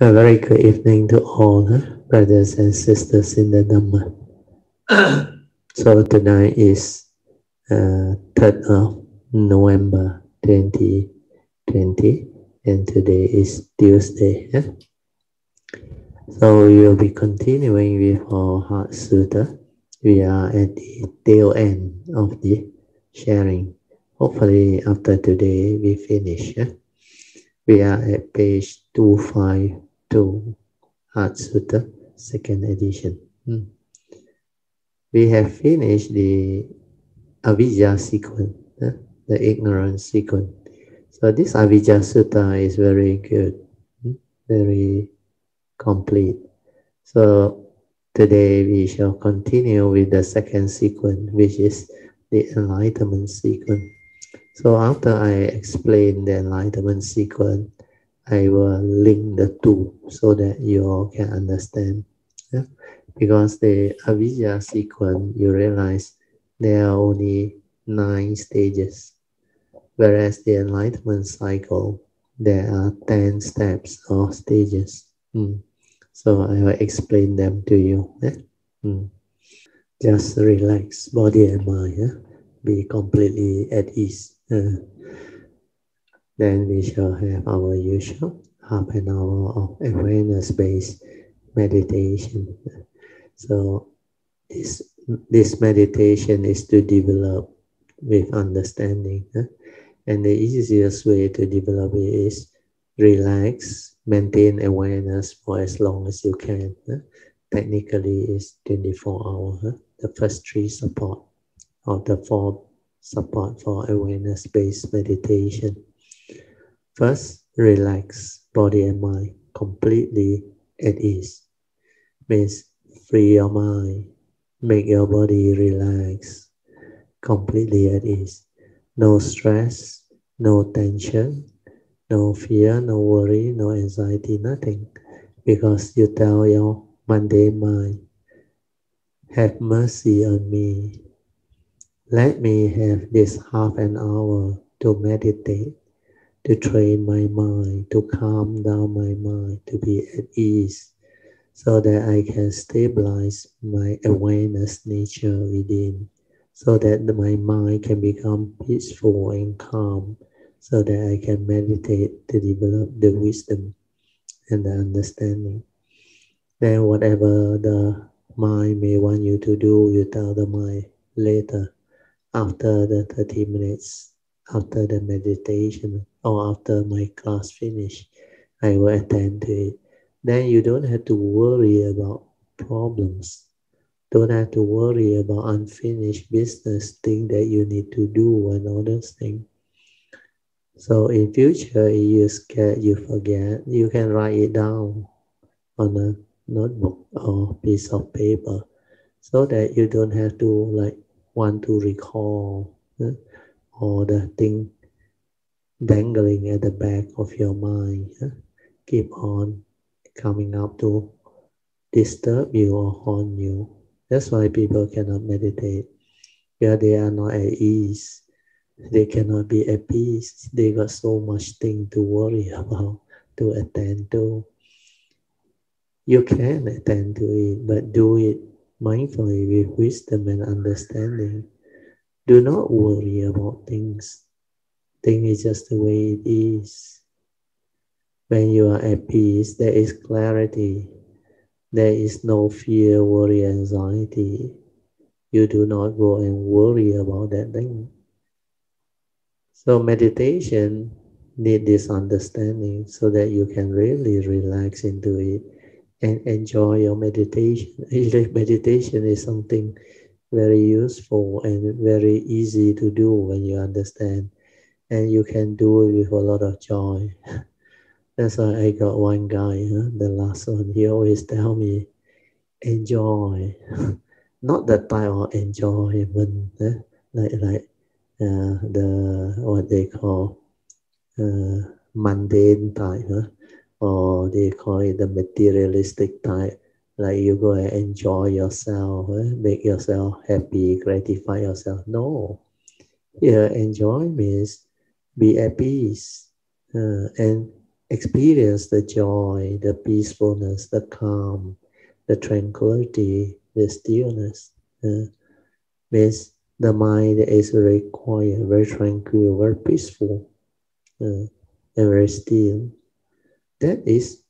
A very good evening to all brothers and sisters in the Dhamma. so tonight is uh, 3rd of November 2020 and today is Tuesday. So we will be continuing with our Heart Sutra. We are at the tail end of the sharing. Hopefully after today we finish. We are at page 25. 2 Heart Sutra, second edition. Hmm. We have finished the Avijja sequence, the ignorance sequence. So this Avijja Sutta is very good, hmm? very complete. So today we shall continue with the second sequence, which is the enlightenment sequence. So after I explain the enlightenment sequence, I will link the two so that you all can understand. Yeah? Because the Avijja sequence, you realize there are only nine stages, whereas the enlightenment cycle, there are 10 steps or stages. Mm. So I will explain them to you. Yeah? Mm. Just relax body and mind. Yeah? Be completely at ease. Uh, then we shall have our usual half an hour of awareness-based meditation. So this, this meditation is to develop with understanding. And the easiest way to develop it is relax, maintain awareness for as long as you can. Technically, it's 24 hours. The first three support or the four support for awareness-based meditation. First, relax body and mind completely at ease. Means free your mind, make your body relax completely at ease. No stress, no tension, no fear, no worry, no anxiety, nothing. Because you tell your mundane mind, have mercy on me. Let me have this half an hour to meditate to train my mind, to calm down my mind, to be at ease, so that I can stabilize my awareness nature within, so that my mind can become peaceful and calm, so that I can meditate to develop the wisdom and the understanding. Then whatever the mind may want you to do, you tell the mind later, after the 30 minutes, after the meditation or after my class finish, I will attend to it. Then you don't have to worry about problems. Don't have to worry about unfinished business thing that you need to do and all those things. So in future, if you scared, you forget, you can write it down on a notebook or piece of paper so that you don't have to like want to recall uh, all the thing dangling at the back of your mind keep on coming up to disturb you or haunt you. That's why people cannot meditate. Yeah, they are not at ease. They cannot be at peace. They got so much thing to worry about, to attend to. You can attend to it, but do it mindfully with wisdom and understanding. Do not worry about things thing is just the way it is. When you are at peace, there is clarity. There is no fear, worry, anxiety. You do not go and worry about that thing. So meditation need this understanding so that you can really relax into it and enjoy your meditation. meditation is something very useful and very easy to do when you understand and you can do it with a lot of joy. That's why I got one guy, huh? the last one, he always tell me, enjoy. Not the type of enjoyment, huh? like like uh, the what they call uh, mundane type, huh? or they call it the materialistic type. Like you go and enjoy yourself, make yourself happy, gratify yourself. No, here enjoy means be at peace uh, and experience the joy, the peacefulness, the calm, the tranquility, the stillness. Uh, means the mind is very quiet, very tranquil, very peaceful, uh, and very still. That is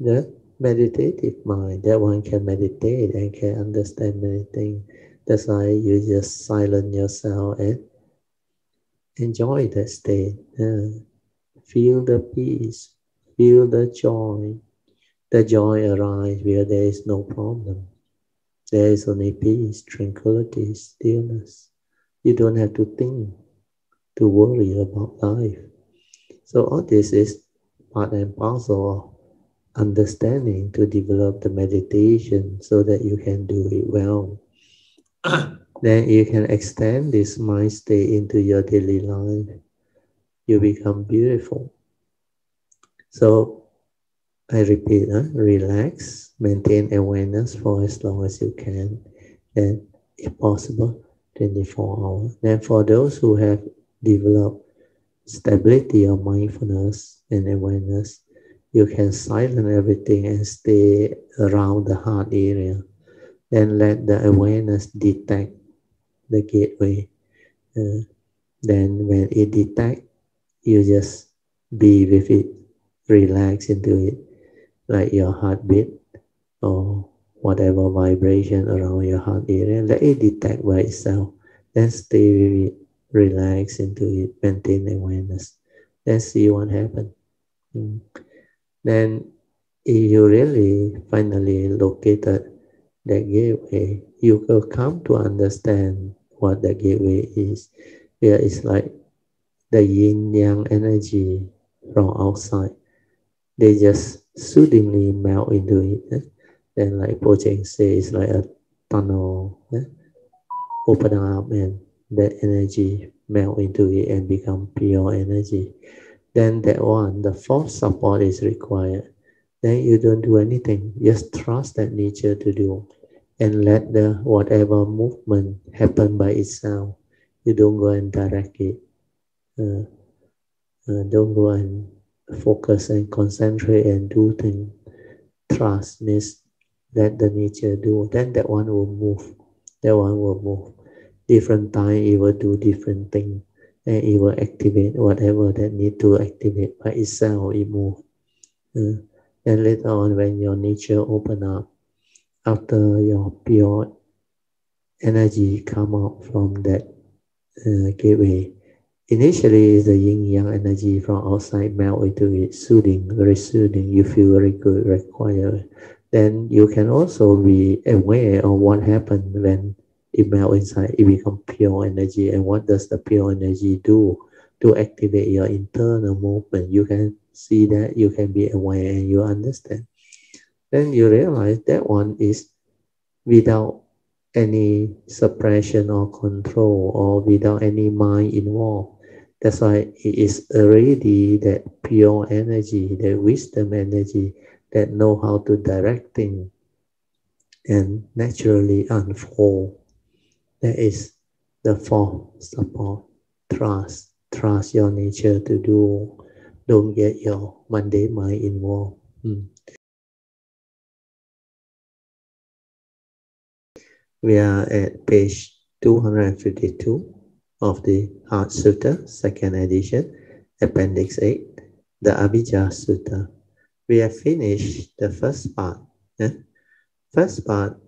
the meditative mind. That one can meditate and can understand many things. That's why you just silence yourself and enjoy that state. Uh, feel the peace, feel the joy. The joy arises where there is no problem. There is only peace, tranquility, stillness. You don't have to think, to worry about life. So all this is part and parcel of understanding to develop the meditation so that you can do it well. then you can extend this mind state into your daily life. You become beautiful. So I repeat, huh? relax, maintain awareness for as long as you can, and if possible, 24 hours. Then for those who have developed stability of mindfulness and awareness, you can silence everything and stay around the heart area. Then let the awareness detect the gateway. Uh, then when it detect, you just be with it, relax into it, like your heartbeat or whatever vibration around your heart area. Let it detect by itself. Then stay with it, relax into it, maintain awareness. Then see what happens. Mm. Then if you really finally located that gateway, you will come to understand what the gateway is. Where it's like the yin yang energy from outside. They just suddenly melt into it. Eh? Then like Pojeng says, it's like a tunnel. Eh? Open up and that energy melt into it and become pure energy. Then that one, the fourth support is required. Then you don't do anything. Just trust that nature to do and let the whatever movement happen by itself. You don't go and direct it. Uh, uh, don't go and focus and concentrate and do things. Trust means let the nature do. Then that one will move. That one will move. Different time it will do different thing. And it will activate whatever that need to activate by itself. It move. Uh, and later on when your nature open up, after your pure energy come out from that uh, gateway, initially the yin yang energy from outside melt into it, soothing, very soothing. You feel very good, very quiet. Then you can also be aware of what happened when it melt inside. It become pure energy. And what does the pure energy do to activate your internal movement? You can see that, you can be aware, and you understand then you realize that one is without any suppression or control or without any mind involved. That's why it is already that pure energy, that wisdom energy that know how to direct things and naturally unfold. That is the fourth support. Trust. Trust your nature to do. Don't get your mundane mind involved. Hmm. We are at page 252 of the Heart Sutra, second edition, Appendix 8, the Avijja Sutta. We have finished the first part. Eh? First part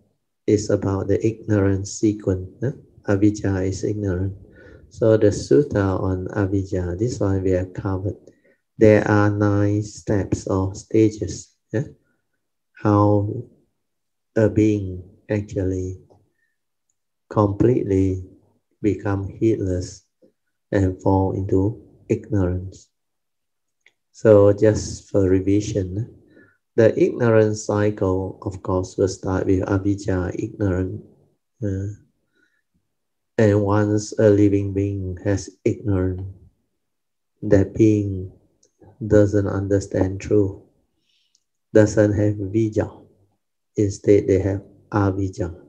is about the ignorance sequence. Eh? Avijja is ignorant. So the sutta on Avijja, this one we have covered. There are nine steps or stages. Eh? How a being actually completely become heedless and fall into ignorance. So just for revision, the ignorance cycle, of course, will start with avijja, ignorant. Uh, and once a living being has ignorance, that being doesn't understand truth, doesn't have vijja. Instead, they have avijja.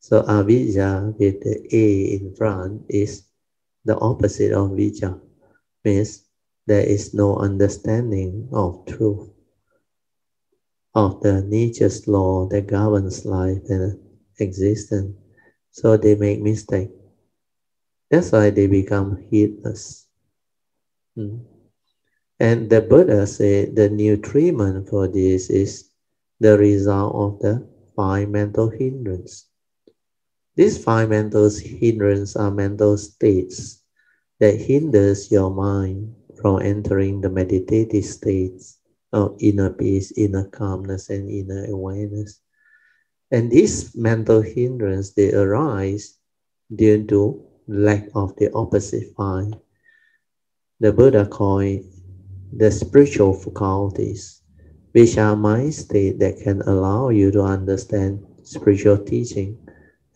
So avijja with the A in front is the opposite of vijja, means there is no understanding of truth, of the nature's law that governs life and existence. So they make mistake. That's why they become heedless. Hmm. And the Buddha said the nutriment for this is the result of the five mental hindrance. These five mental hindrances are mental states that hinders your mind from entering the meditative states of inner peace, inner calmness, and inner awareness. And these mental hindrances, they arise due to lack of the opposite five. The Buddha called the spiritual faculties, which are mind state that can allow you to understand spiritual teaching.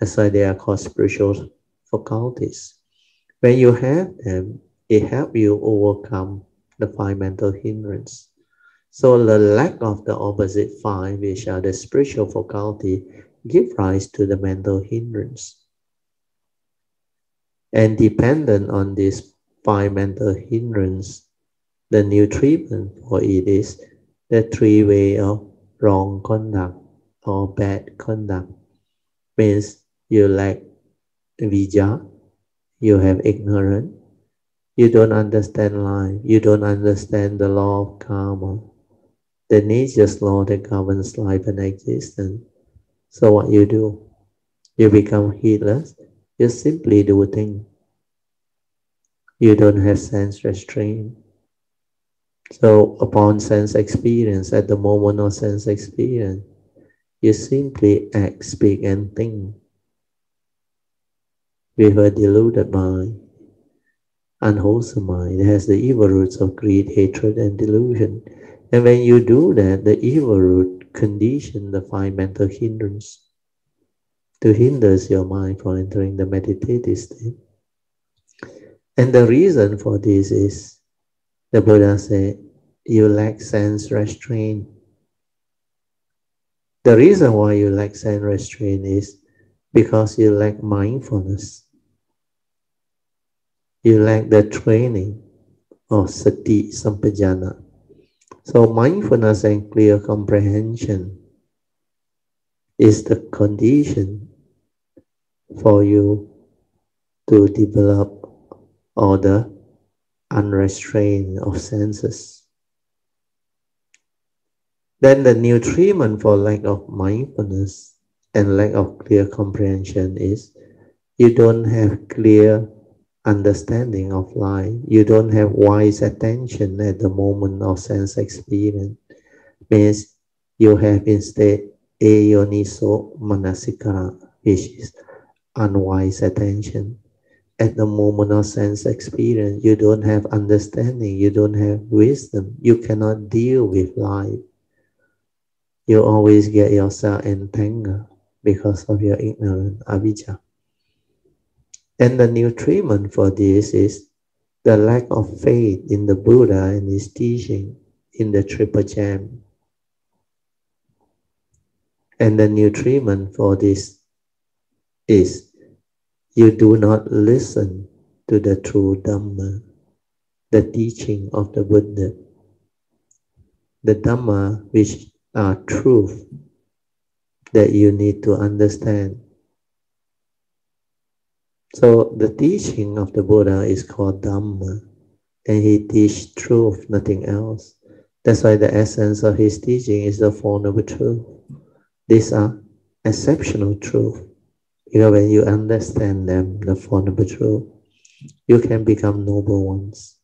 That's why they are called spiritual faculties. When you have them, it helps you overcome the five mental hindrance. So the lack of the opposite five, which are the spiritual faculty, give rise to the mental hindrance. And dependent on this five mental hindrance, the nutriment for it is the three way of wrong conduct or bad conduct. Means you lack vijja, you have ignorance, you don't understand life, you don't understand the law of karma, the nature's law that governs life and existence. So what you do? You become heedless, you simply do things. You don't have sense restraint. So upon sense experience, at the moment of sense experience, you simply act, speak, and think with a deluded mind, unwholesome mind. It has the evil roots of greed, hatred, and delusion. And when you do that, the evil root condition the five mental hindrance to hinders your mind from entering the meditative state. And the reason for this is the Buddha said, you lack sense restraint. The reason why you lack sense restraint is because you lack mindfulness. You lack the training of sati sampajanna. So mindfulness and clear comprehension is the condition for you to develop all the unrestrained of senses. Then the nutriment for lack of mindfulness and lack of clear comprehension is you don't have clear understanding of life. You don't have wise attention at the moment of sense experience. Means you have instead ayoniso manasikara, which is unwise attention at the moment of sense experience, you don't have understanding, you don't have wisdom, you cannot deal with life. You always get yourself entangled because of your ignorance, avijja. And the nutriment for this is the lack of faith in the Buddha and his teaching in the Triple Gem. And the nutriment for this is you do not listen to the true Dhamma, the teaching of the Buddha, the Dhamma which are truth that you need to understand. So the teaching of the Buddha is called Dhamma, and he teach truth, nothing else. That's why the essence of his teaching is the Four Noble Truth. These are exceptional truth You know, when you understand them, the Four Noble Truth, you can become noble ones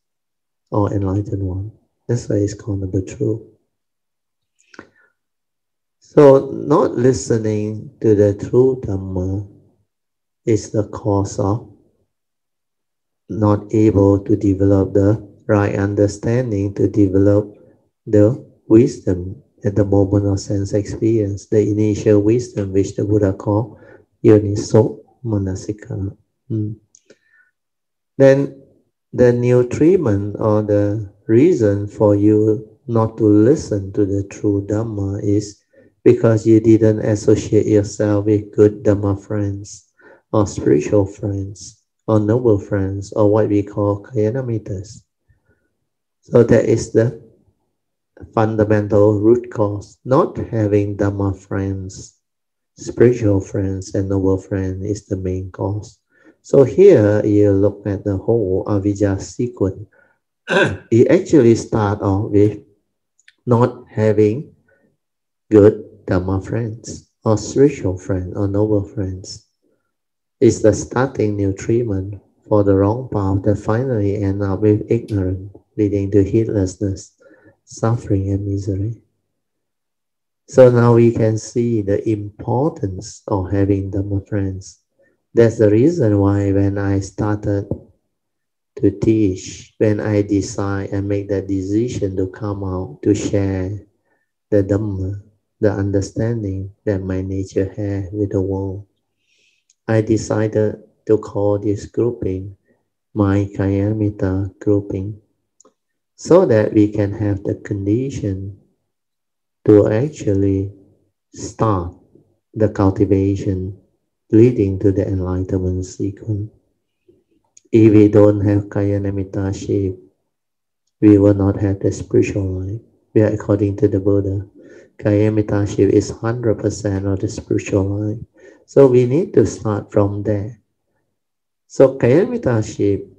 or enlightened one. That's why it's called Noble Truth. So, not listening to the true Dhamma is the cause of not able to develop the right understanding, to develop the wisdom at the moment of sense experience, the initial wisdom which the Buddha called yoniso manasikara. Mm. Then the nutriment or the reason for you not to listen to the true Dhamma is because you didn't associate yourself with good Dhamma friends or spiritual friends or noble friends or what we call Kalyana So that is the fundamental root cause. Not having Dhamma friends, spiritual friends and noble friends is the main cause. So here you look at the whole Avijja sequence. it actually start off with not having good Dhamma friends or spiritual friends or noble friends. It's the starting nutriment for the wrong path that finally end up with ignorance, leading to heedlessness, suffering, and misery. So now we can see the importance of having Dhamma friends. That's the reason why when I started to teach, when I decide and make that decision to come out to share the Dhamma, the understanding that my nature has with the world, I decided to call this grouping my Kalyana grouping so that we can have the condition to actually start the cultivation leading to the enlightenment sequence. If we don't have Kalyana shape, we will not have the spiritual life. We are according to the Buddha. Kalyana shape is 100% of the spiritual life. So we need to start from there. So shape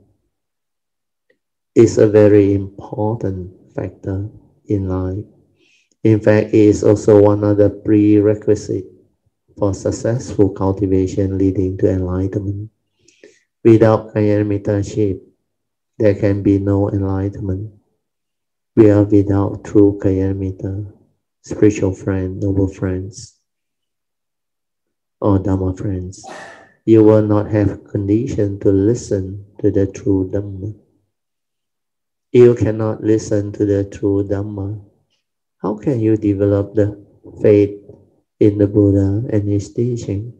is a very important factor in life. In fact, it is also one of the prerequisites for successful cultivation leading to enlightenment. Without Kalyana there can be no enlightenment. We are without true Kalyana spiritual friend, noble friends, Oh, or Dhamma friends. You will not have condition to listen to the true Dhamma. You cannot listen to the true Dhamma how can you develop the faith in the Buddha and his teaching?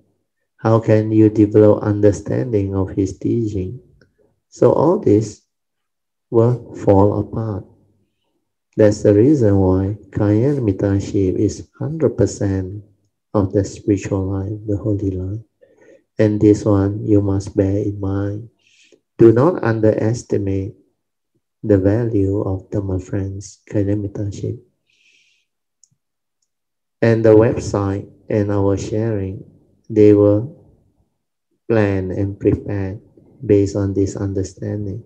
How can you develop understanding of his teaching? So all this will fall apart. That's the reason why Kalyana Mittanship is 100% of the spiritual life, the holy life. And this one you must bear in mind. Do not underestimate the value of Dhamma friends, Mittanship and the website and our sharing, they were planned and prepared based on this understanding.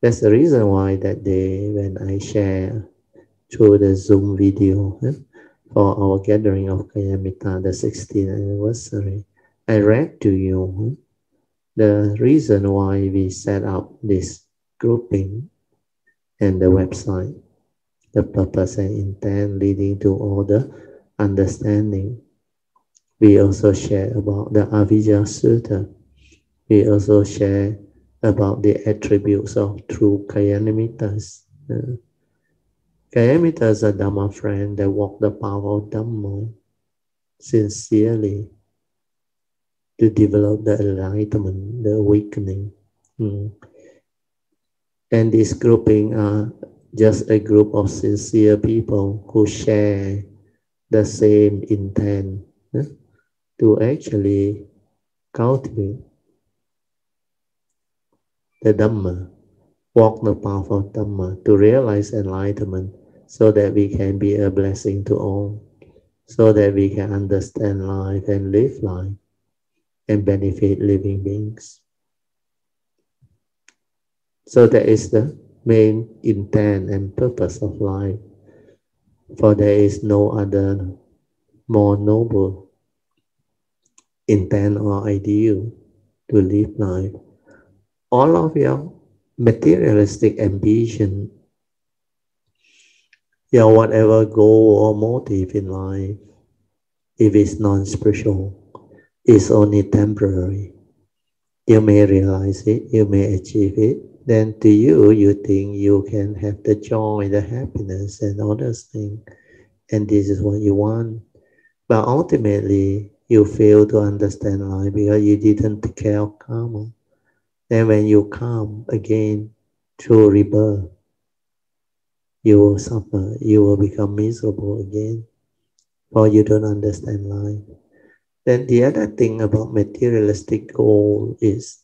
That's the reason why that day when I share through the Zoom video eh, for our gathering of Kayamita, the 16th anniversary, I read to you eh, the reason why we set up this grouping and the website, the purpose and intent leading to all the understanding. We also share about the Avijja Sutta. We also share about the attributes of true Kalyanamittas. Uh, Kalyanamittas are Dhamma friend that walk the path of Dhamma sincerely to develop the enlightenment, the awakening. Mm. And this grouping are just a group of sincere people who share the same intent eh, to actually cultivate the Dhamma, walk the path of Dhamma, to realize enlightenment so that we can be a blessing to all, so that we can understand life and live life and benefit living beings. So that is the main intent and purpose of life for there is no other more noble intent or ideal to live life. All of your materialistic ambition, your whatever goal or motive in life, if it's non-spiritual, is only temporary. You may realize it, you may achieve it, then to you, you think you can have the joy, the happiness, and all those things. And this is what you want. But ultimately, you fail to understand life because you didn't take care of karma. Then when you come again through rebirth, you will suffer, you will become miserable again, for you don't understand life. Then the other thing about materialistic goal is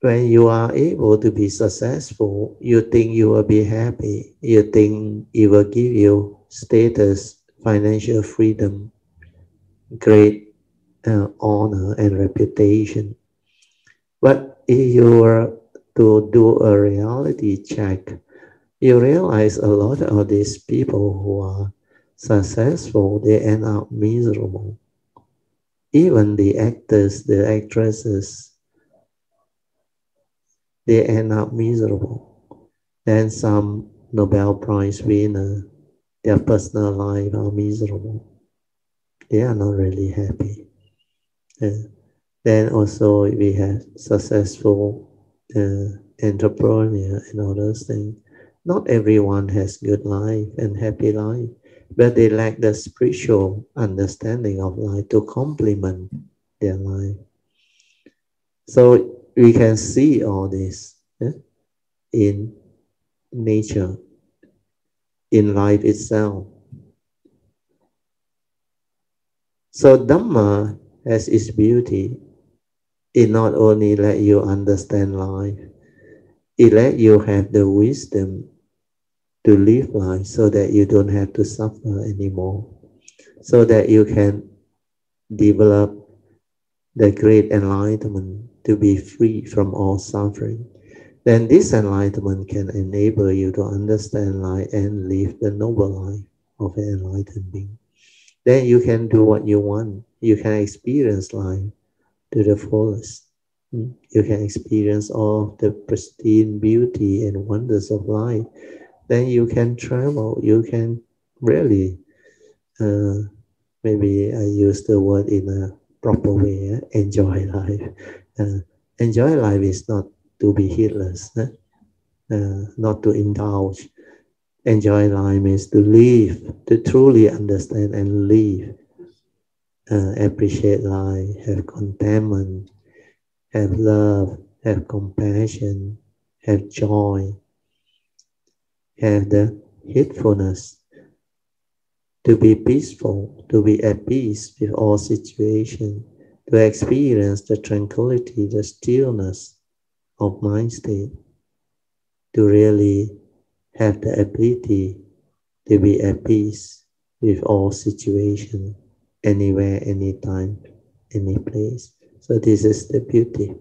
when you are able to be successful, you think you will be happy. You think it will give you status, financial freedom, great uh, honor and reputation. But if you were to do a reality check, you realize a lot of these people who are successful, they end up miserable. Even the actors, the actresses, they end up miserable. Then some Nobel Prize winner, their personal life are miserable. They are not really happy. Uh, then also we have successful uh, entrepreneur and all those things. Not everyone has good life and happy life, but they lack the spiritual understanding of life to complement their life. So we can see all this yeah, in nature, in life itself. So Dhamma has its beauty it not only let you understand life, it let you have the wisdom to live life so that you don't have to suffer anymore, so that you can develop the great enlightenment to be free from all suffering. Then this enlightenment can enable you to understand life and live the noble life of an enlightened being. Then you can do what you want. You can experience life to the fullest. Hmm. You can experience all the pristine beauty and wonders of life. Then you can travel. You can really, uh, maybe I use the word in a proper way, eh? enjoy life. Uh, enjoy life is not to be heedless, eh? uh, not to indulge. Enjoy life means to live, to truly understand and live uh, appreciate life, have contentment, have love, have compassion, have joy, have the heedfulness to be peaceful, to be at peace with all situations, to experience the tranquility, the stillness of mind state, to really have the ability to be at peace with all situations anywhere, anytime, any place. So this is the beauty.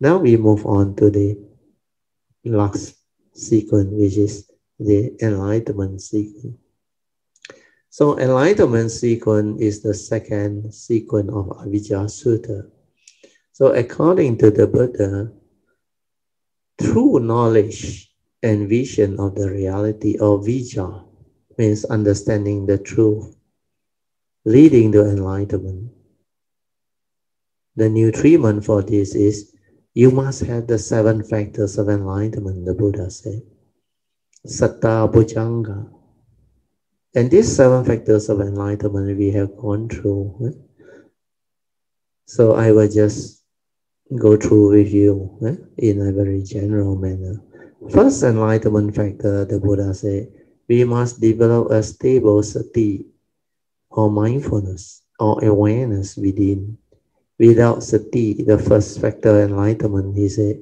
Now we move on to the last sequence, which is the enlightenment sequence. So enlightenment sequence is the second sequence of Avijja Sutta. So according to the Buddha, true knowledge and vision of the reality of Vijja means understanding the truth leading to enlightenment. The nutriment for this is you must have the seven factors of enlightenment, the Buddha said. Satta Bojjhanga. And these seven factors of enlightenment we have gone through. Eh? So I will just go through with you eh? in a very general manner. First enlightenment factor, the Buddha said, we must develop a stable sati, or mindfulness or awareness within. Without sati, the first factor enlightenment, he said,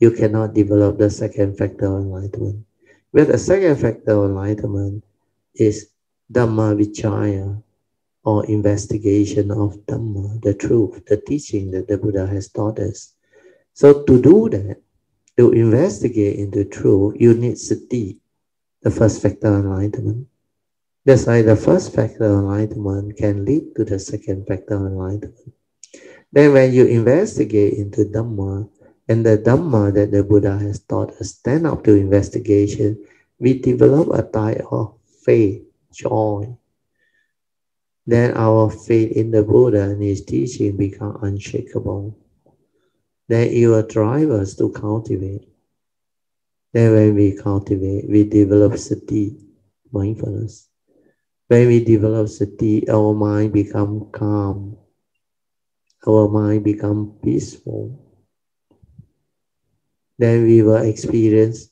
you cannot develop the second factor of enlightenment. But the second factor of enlightenment is Dhamma Vichaya, or investigation of Dhamma, the truth, the teaching that the Buddha has taught us. So to do that, to investigate into truth, you need sati, the first factor of enlightenment. That's why the first factor of enlightenment can lead to the second factor of enlightenment. Then when you investigate into Dhamma, and the Dhamma that the Buddha has taught us stand up to investigation, we develop a type of faith, joy. Then our faith in the Buddha and his teaching become unshakable. Then it will drive us to cultivate. Then when we cultivate, we develop sati, mindfulness. When we develop sati, our mind become calm. Our mind become peaceful. Then we will experience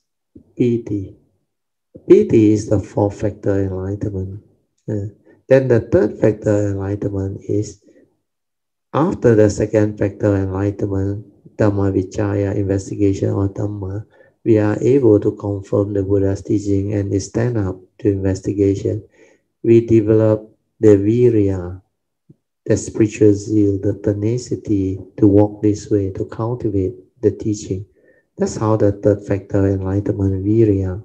piti. Piti is the fourth factor enlightenment. Uh, then the third factor enlightenment is after the second factor enlightenment, Dhamma Vichaya investigation or Dhamma, we are able to confirm the Buddha's teaching and stand up to investigation. We develop the virya, the spiritual zeal, the tenacity to walk this way, to cultivate the teaching. That's how the third factor enlightenment, virya, uh,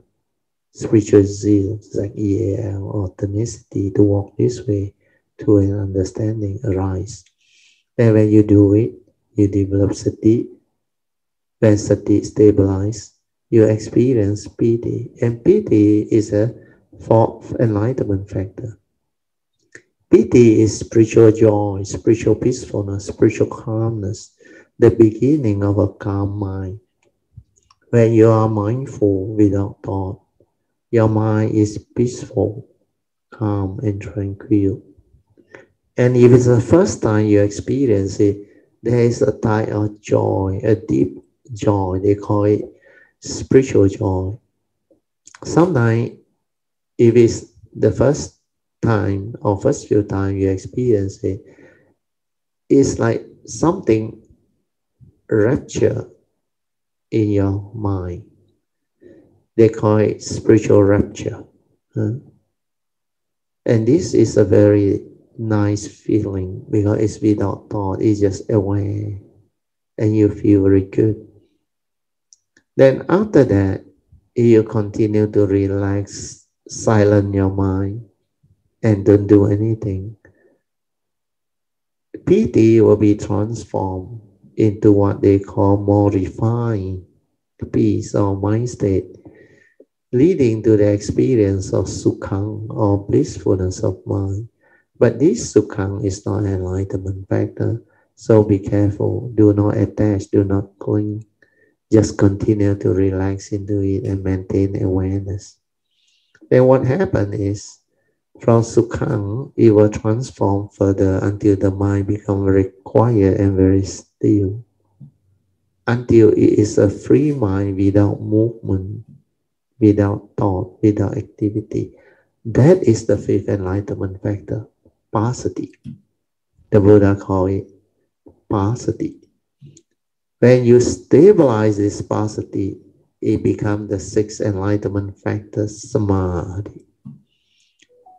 spiritual zeal, like EAL, or tenacity to walk this way to an understanding arise. And when you do it, you develop sati. When sati stabilize, you experience piti. And piti is a fourth enlightenment factor. Piti is spiritual joy, spiritual peacefulness, spiritual calmness, the beginning of a calm mind. When you are mindful without thought, your mind is peaceful, calm, and tranquil. And if it's the first time you experience it, there is a type of joy, a deep joy. They call it spiritual joy. Sometimes, if it's the first time or first few times you experience it, it's like something rapture in your mind. They call it spiritual rapture. Huh? And this is a very nice feeling because it's without thought, it's just aware and you feel very good. Then after that, you continue to relax, silence your mind, and don't do anything. Piti will be transformed into what they call more refined peace or mind state, leading to the experience of sukhang or blissfulness of mind. But this sukhang is not an enlightenment factor, so be careful. Do not attach, do not cling. Just continue to relax into it and maintain awareness. Then what happened is, from sukhang, it will transform further until the mind becomes very quiet and very still. Until it is a free mind without movement, without thought, without activity. That is the fifth enlightenment factor passaddhi. The Buddha called it passaddhi. When you stabilize this passaddhi, it becomes the sixth enlightenment factor, samadhi.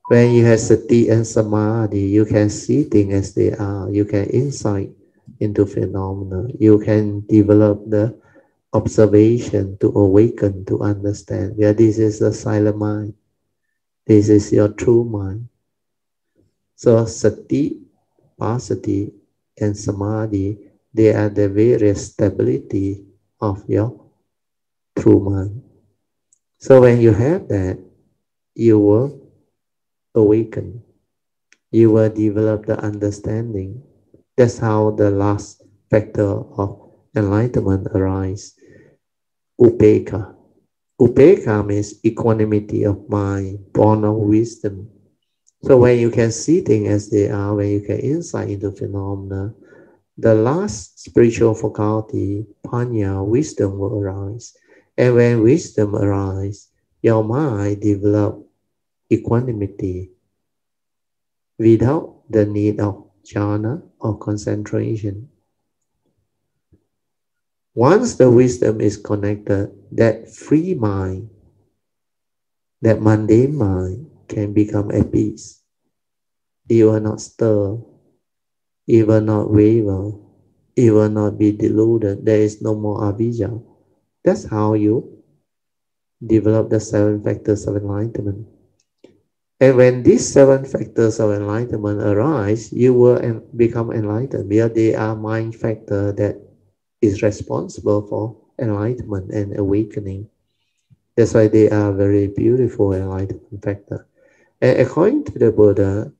When you have sati and samadhi, you can see things as they are. You can insight into phenomena. You can develop the observation to awaken, to understand. Yeah, this is the silent mind. This is your true mind. So sati, passaddhi, and samadhi, they are the various stability of your true mind. So when you have that, you will awaken. You will develop the understanding. That's how the last factor of enlightenment arises. Upekkha. Upekkha means equanimity of mind, born of wisdom. So when you can see things as they are, when you can insight into phenomena, the last spiritual faculty, panya, wisdom will arise. And when wisdom arises, your mind develop equanimity without the need of jhana or concentration. Once the wisdom is connected, that free mind, that mundane mind, can become at peace. It will not stir. It will not waver. It will not be deluded. There is no more avijja. That's how you develop the seven factors of enlightenment. And when these seven factors of enlightenment arise, you will become enlightened because they are mind factor that is responsible for enlightenment and awakening. That's why they are very beautiful enlightenment factor. And according to the Buddha,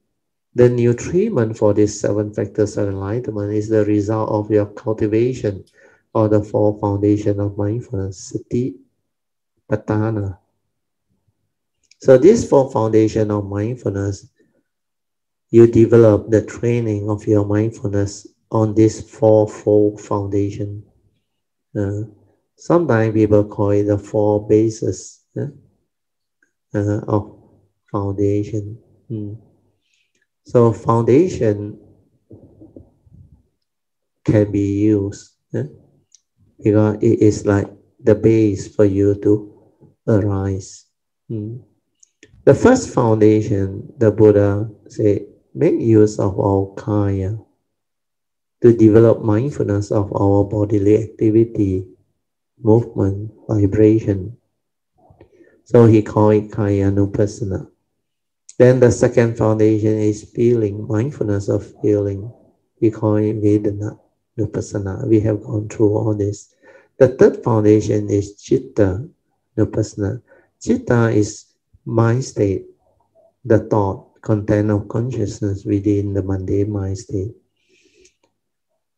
the nutriment for these seven factors of enlightenment is the result of your cultivation of the four foundation of mindfulness, sati, patthana. So this four foundation of mindfulness, you develop the training of your mindfulness on this fourfold foundation. Uh, sometimes people call it the four bases uh, uh, of foundation. Hmm. So foundation can be used. Eh? because it is like the base for you to arise. Mm. The first foundation, the Buddha said, make use of our kaya to develop mindfulness of our bodily activity, movement, vibration. So he called it kaya nupassana. Then the second foundation is feeling, mindfulness of feeling. We call it Vedana Nupassana. We have gone through all this. The third foundation is Chitta Nupassana. Chitta is mind state, the thought, content of consciousness within the mundane mind state.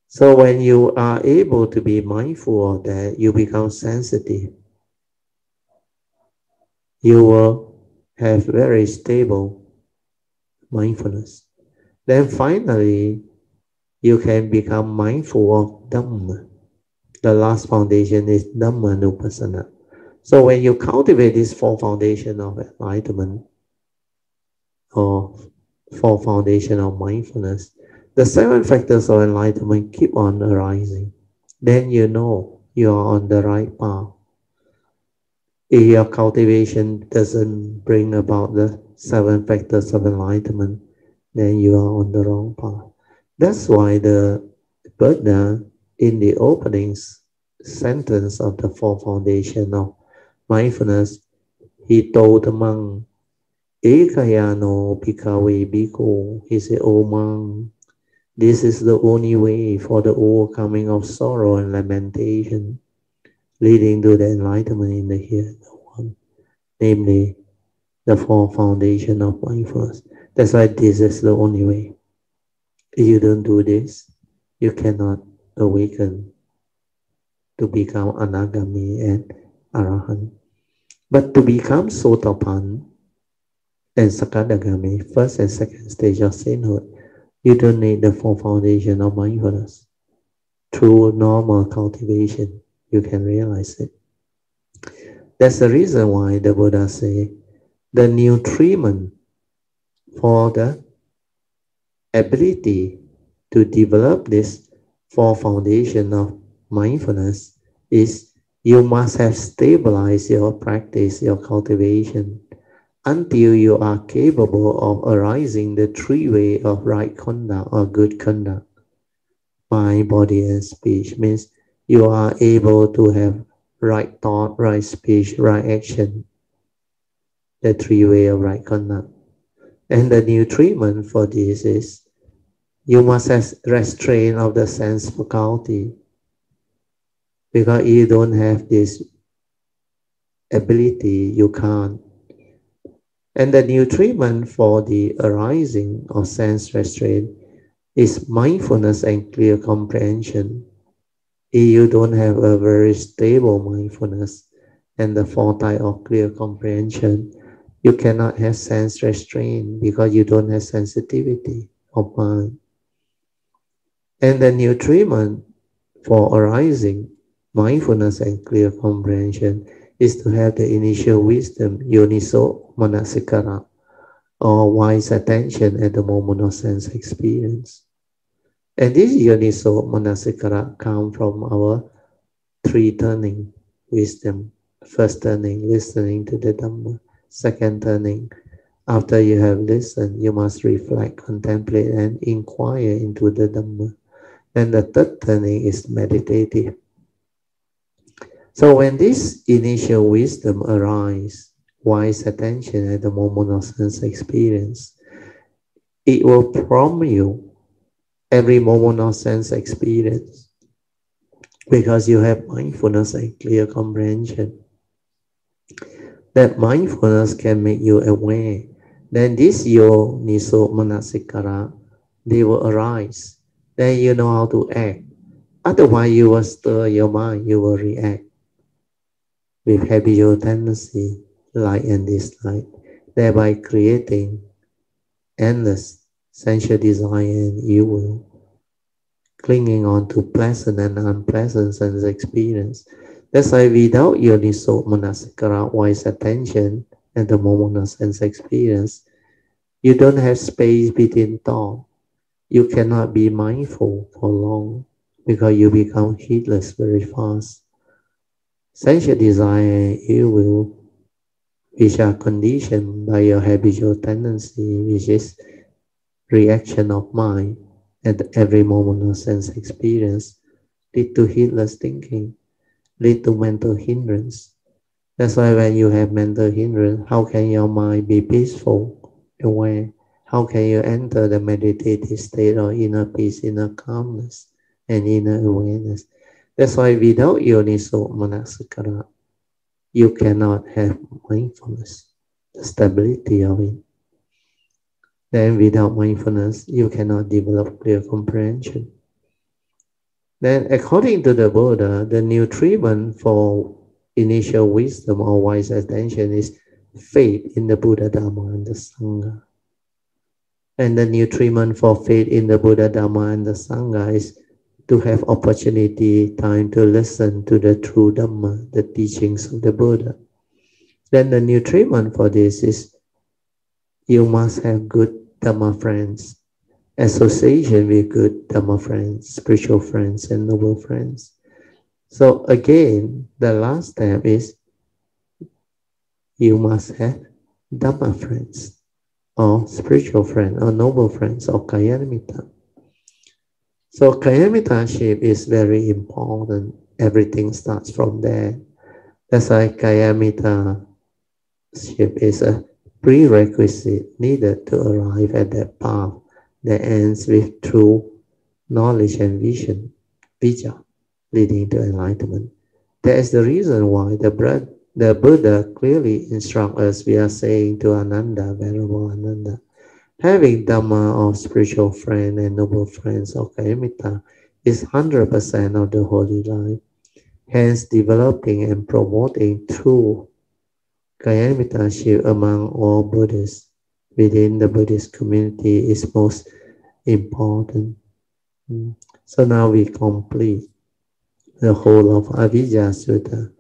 So when you are able to be mindful of that, you become sensitive. You will have very stable mindfulness. Then finally, you can become mindful of Dhamma. The last foundation is Dhamma Nupassana. So when you cultivate this four foundation of enlightenment, or four foundation of mindfulness, the seven factors of enlightenment keep on arising. Then you know you are on the right path if your cultivation doesn't bring about the seven factors of enlightenment, then you are on the wrong path. That's why the Buddha, in the opening sentence of the four foundation of mindfulness, he told the monk, Ekayano Bhikkhave Bhikkhu, he said, oh, O monk, this is the only way for the overcoming of sorrow and lamentation leading to the enlightenment in the here and the one, namely the four foundation of mindfulness. That's why this is the only way. If you don't do this, you cannot awaken to become anagami and arahant. But to become sotapan and sakadagami, first and second stage of sainthood, you don't need the four foundation of mindfulness. Through normal cultivation, you can realize it. That's the reason why the Buddha say the nutriment for the ability to develop this four foundation of mindfulness is you must have stabilized your practice, your cultivation, until you are capable of arising the three way of right conduct or good conduct. Mind, body, and speech means you are able to have right thought, right speech, right action. The three way of right conduct. And the nutriment for this is you must have restraint of the sense faculty. Because you don't have this ability, you can't. And the nutriment for the arising of sense restraint is mindfulness and clear comprehension if you don't have a very stable mindfulness and the foresight of clear comprehension, you cannot have sense restraint because you don't have sensitivity of mind. And the nutriment for arising mindfulness and clear comprehension is to have the initial wisdom, yoniso manasikara, or wise attention at the moment of sense experience. And this yoniso manasikara come from our three turning wisdom. First turning, listening to the Dhamma. Second turning, after you have listened, you must reflect, contemplate, and inquire into the Dhamma. And the third turning is meditative. So when this initial wisdom arises, wise attention at the moment of sense experience, it will prompt you every moment of sense experience because you have mindfulness and clear comprehension. That mindfulness can make you aware. Then this yoniso manasikara, they will arise. Then you know how to act. Otherwise, you will stir your mind, you will react with habitual tendency, like and dislike, thereby creating endless sensual desire and evil, clinging on to pleasant and unpleasant sense experience. That's why without yoniso manasikara, wise attention at the moment of sense experience, you don't have space between thought. You cannot be mindful for long. because you become heedless very fast. Sensual desire, you will, which are conditioned by your habitual tendency, which is reaction of mind at every moment of sense experience, lead to heedless thinking, lead to mental hindrance. That's why when you have mental hindrance, how can your mind be peaceful, aware? How can you enter the meditative state of inner peace, inner calmness, and inner awareness? That's why without yoniso manasikara, you cannot have mindfulness, the stability of it. Then without mindfulness, you cannot develop clear comprehension. Then according to the Buddha, the nutriment for initial wisdom or wise attention is faith in the Buddha, Dharma, and the Sangha. And the nutriment for faith in the Buddha, Dharma, and the Sangha is to have opportunity, time to listen to the true Dhamma, the teachings of the Buddha. Then the nutriment for this is you must have good Dhamma friends, association with good Dhamma friends, spiritual friends, and noble friends. So again, the last step is you must have Dhamma friends, or spiritual friends, or noble friends, or Kalyana so Kalyanamittaship is very important. Everything starts from there. That's why Kalyanamittaship is a prerequisite needed to arrive at that path that ends with true knowledge and vision, vijja, leading to enlightenment. That is the reason why the, the Buddha clearly instructs us, we are saying to Ananda, Venerable Ananda, Having Dhamma or spiritual friend and noble friends of Kalyamita is 100% of the holy life. Hence, developing and promoting true Kalyanamittaship among all Buddhists within the Buddhist community is most important. Hmm. So now we complete the whole of Avijja Sutta.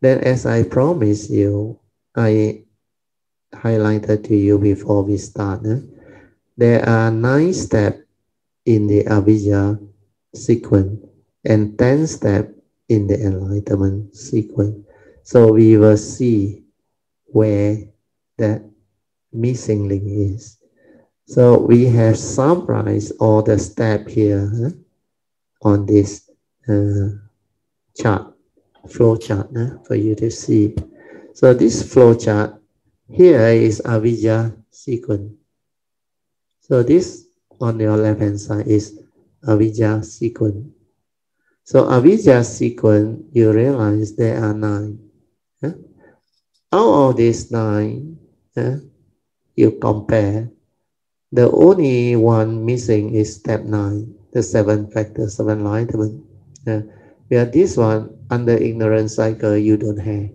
Then as I promised you, I highlighted to you before we start. Eh? There are nine steps in the Avijja sequence and 10 steps in the enlightenment sequence. So we will see where that missing link is. So we have summarized all the steps here huh, on this uh, chart, flow chart huh, for you to see. So this flow chart here is Avijja sequence. So this on your left hand side is Avijja sequence. So Avijja sequence, you realize there are nine. Yeah? Out of these nine, yeah, you compare. The only one missing is step nine, the seven factor, of enlightenment. Yeah? Where this one, under ignorance cycle, you don't have.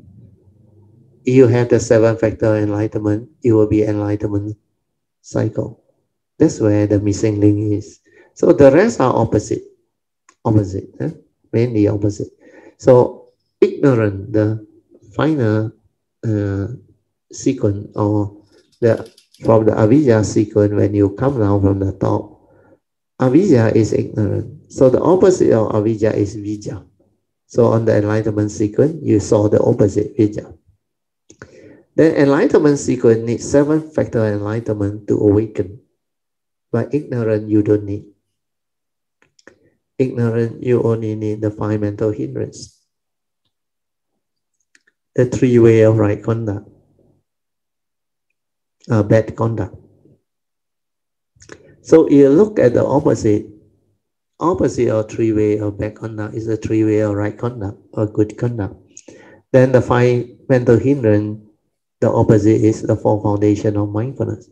If you have the seven factor enlightenment, it will be enlightenment cycle. That's where the missing link is. So the rest are opposite, opposite, eh? mainly opposite. So ignorant, the final uh, sequence or the from the avijja sequence when you come down from the top, avijja is ignorant. So the opposite of avijja is vijja. So on the enlightenment sequence, you saw the opposite vijja. Then enlightenment sequence needs seven factor enlightenment to awaken. But ignorant, you don't need. Ignorant, you only need the five mental hindrance. The three way of right conduct, uh, bad conduct. So you look at the opposite. Opposite of three way of bad conduct is the three way of right conduct or good conduct. Then the five mental hindrance, the opposite is the four foundation of mindfulness.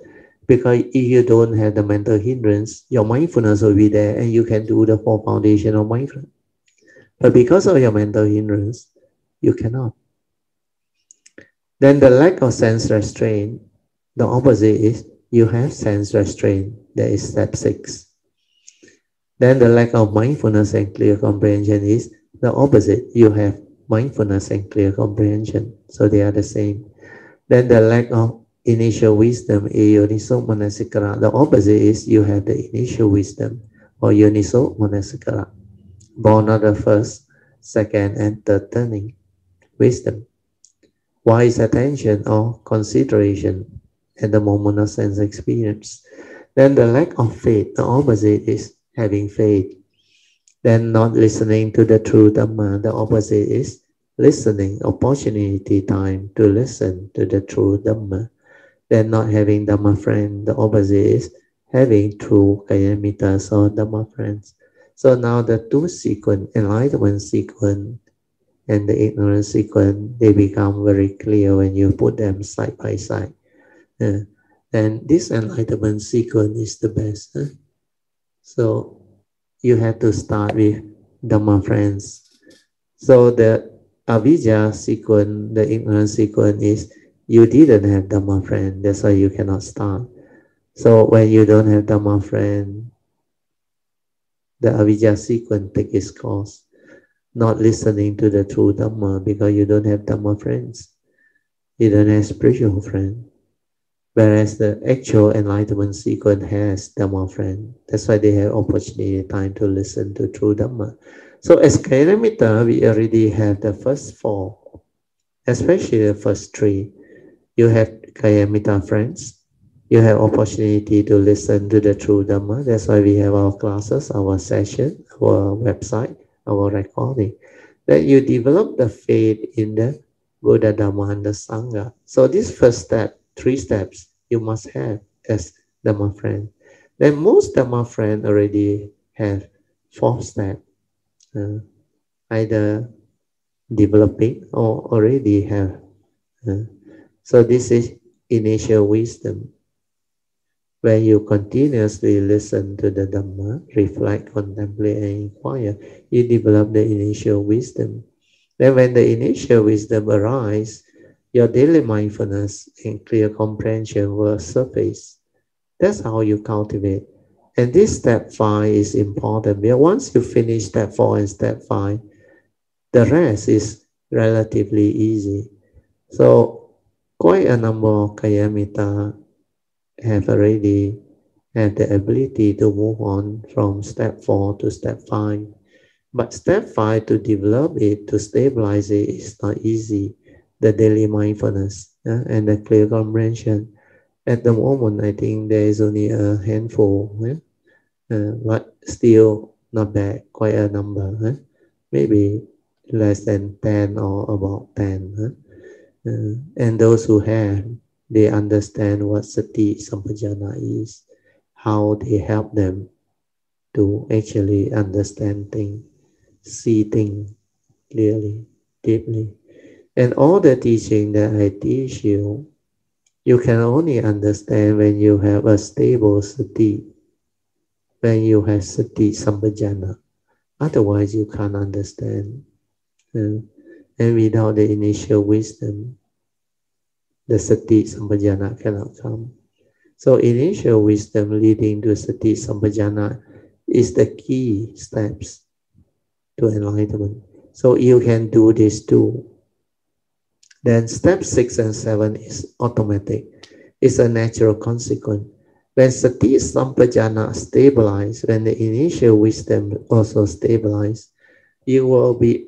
Because if you don't have the mental hindrance, your mindfulness will be there and you can do the four foundation of mindfulness. But because of your mental hindrance, you cannot. Then the lack of sense restraint, the opposite is you have sense restraint. That is step six. Then the lack of mindfulness and clear comprehension is the opposite. You have mindfulness and clear comprehension. So they are the same. Then the lack of initial wisdom is yoniso manasikara. The opposite is you have the initial wisdom or yoniso manasikara. born of the first, second, and third turning, wisdom. Wise attention or consideration at the moment of sense experience. Then the lack of faith, the opposite is having faith. Then not listening to the true Dhamma, the opposite is listening, opportunity time to listen to the true Dhamma. Then not having Dhamma friend, the opposite is having true Kalyanamittas or Dhamma friends. So now the two sequence, enlightenment sequence and the ignorance sequence, they become very clear when you put them side by side. Uh, and this enlightenment sequence is the best. Huh? So you have to start with Dhamma friends. So the Avijja sequence, the ignorance sequence is you didn't have Dhamma friend, that's why you cannot start. So when you don't have Dhamma friend, the Avijja sequence take its course. Not listening to the true Dhamma because you don't have Dhamma friends. You don't have spiritual friend. Whereas the actual enlightenment sequence has Dhamma friend. That's why they have opportunity time to listen to true Dhamma. So as Kalyanamittas, we already have the first four, especially the first three. You have Kalyanamittas friends, you have opportunity to listen to the true Dhamma. That's why we have our classes, our session, our website, our recording. That you develop the faith in the Buddha Dhamma and the Sangha. So this first step, three steps, you must have as Dhamma friend. Then most Dhamma friend already have four steps, uh, either developing or already have. Uh, so this is initial wisdom When you continuously listen to the Dhamma, reflect, contemplate, and inquire, you develop the initial wisdom. Then when the initial wisdom arises, your daily mindfulness and clear comprehension will surface. That's how you cultivate. And this step five is important. Once you finish step four and step five, the rest is relatively easy. So quite a number of Kalyanamittas have already had the ability to move on from step four to step five. But step five, to develop it, to stabilize it, is not easy. The daily mindfulness and the clear comprehension. At the moment, I think there is only a handful, uh, but still not bad, quite a number. Maybe less than 10 or about 10. Uh, and those who have they understand what sati sampajanna is, how they help them to actually understand things, see things clearly, deeply. And all the teaching that I teach you, you can only understand when you have a stable sati, when you have sati sampajanna. Otherwise, you can't understand. Uh, and without the initial wisdom, the sati sampajanna cannot come. So initial wisdom leading to sati sampajanna is the key steps to enlightenment. So you can do this too. Then step six and seven is automatic. It's a natural consequence. When sati sampajanna stabilize, when the initial wisdom also stabilize, you will be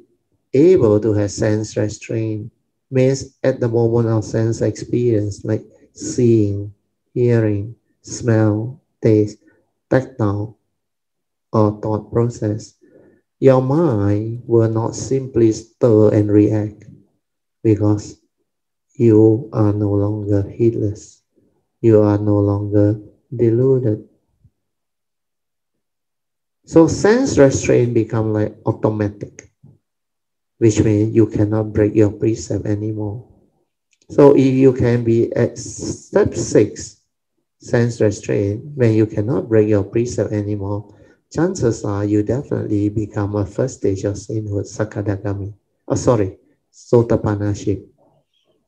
able to have sense restraint means at the moment of sense experience, like seeing, hearing, smell, taste, tactile, or thought process, your mind will not simply stir and react because you are no longer heedless. You are no longer deluded. So sense restraint become like automatic which means you cannot break your precept anymore. So if you can be at step six, sense restraint, when you cannot break your precept anymore, chances are you definitely become a first stage of sainthood, Sakadagami. Oh, sorry, Sotapanaship.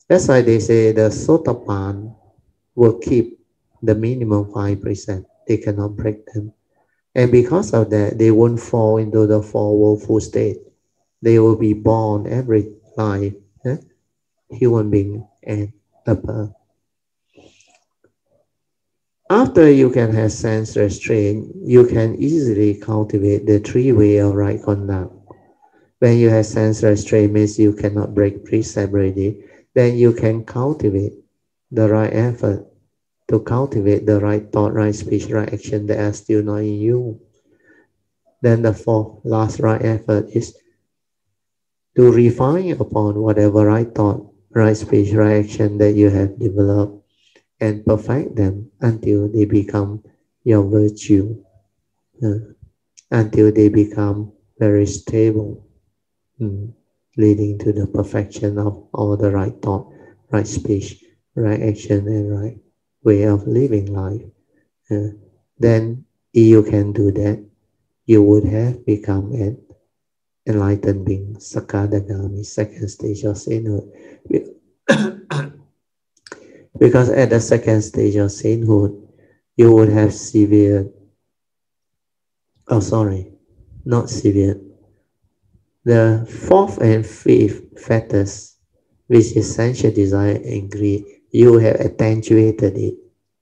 That's why they say the Sotapan will keep the minimum five percent. They cannot break them. And because of that, they won't fall into the four woeful state they will be born every life, eh? human being and above. After you can have sense restraint, you can easily cultivate the three way of right conduct. When you have sense restraint means you cannot break precept already, then you can cultivate the right effort to cultivate the right thought, right speech, right action that are still not in you. Then the fourth, last right effort is to refine upon whatever right thought, right speech, right action that you have developed and perfect them until they become your virtue, uh, until they become very stable, mm, leading to the perfection of all the right thought, right speech, right action, and right way of living life. Uh, then, you can do that, you would have become an enlightened being, Sakadagami, second stage of sainthood. Because at the second stage of sainthood, you would have severe, oh sorry, not severe. The fourth and fifth factors, which is sensual desire and greed, you have attenuated it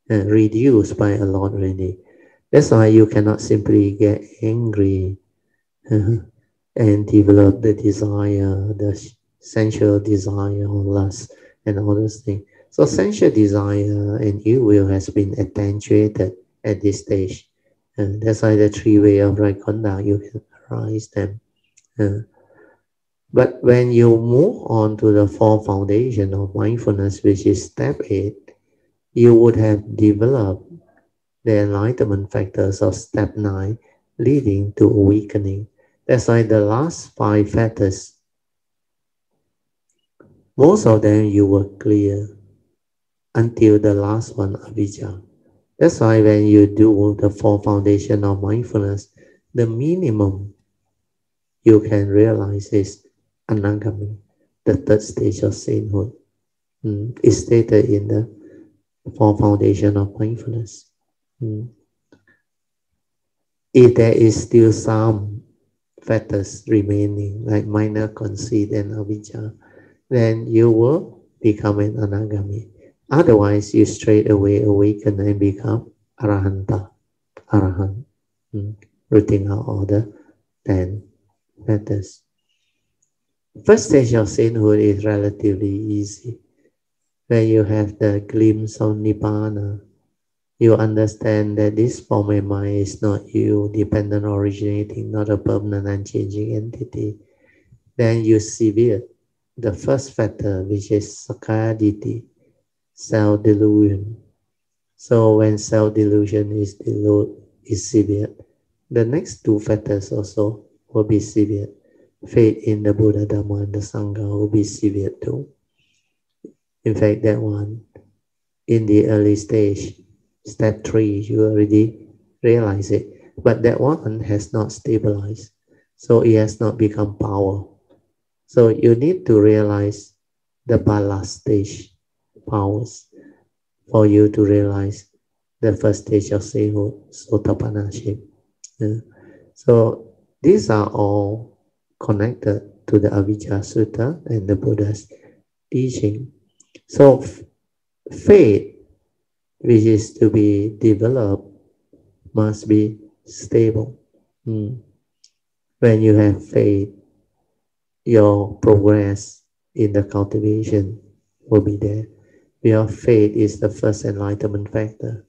and reduced by a lot already. That's why you cannot simply get angry uh, and develop the desire, the sensual desire or lust and all those things. So sensual desire and ill will has been attenuated at this stage. And that's why the three way of right conduct, you can arise them. Uh, but when you move on to the four foundation of mindfulness, which is step eight, you would have developed the enlightenment factors of step nine, leading to awakening. That's why the last five factors, most of them you were clear until the last one, avijja. That's why when you do the four foundation of mindfulness, the minimum you can realize is anagami, the third stage of sainthood. Mm, it's stated in the four foundation of mindfulness. Mm. If there is still some factors remaining, like minor conceit and avijja, then you will become an anagami. Otherwise, you straight away awaken and become arahanta, arahant, mm, rooting out all the ten matters. First stage of sainthood is relatively easy. When you have the glimpse of nibbana, you understand that this form of mind is not you, dependent originating, not a permanent unchanging entity. Then you sever the first factor, which is sakkayaditthi, self-delusion. So when self-delusion is, is severe, the next two factors also will be severe. Faith in the Buddha, Dhamma, and the Sangha will be severe too. In fact, that one, in the early stage, step three, you already realize it. But that one has not stabilized. So it has not become power. So you need to realize the ballast stage powers for you to realize the first stage of sotapanaship. Yeah. So these are all connected to the Avijja Sutta and the Buddha's teaching. So faith, which is to be developed, must be stable. Mm. When you have faith, your progress in the cultivation will be there. Your faith is the first enlightenment factor,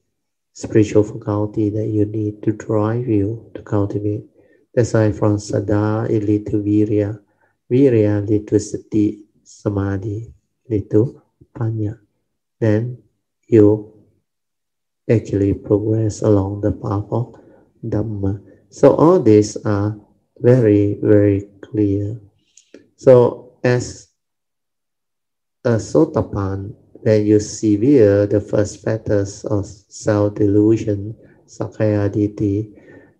spiritual faculty that you need to drive you to cultivate. That's why from Saddha it lead to Virya, Virya lead to Sati, Samadhi lead to Panya. Then you actually progress along the path of Dhamma. So all these are very, very clear. So as a Sotapan, when you sever the first factors of self-delusion, sakkayaditthi,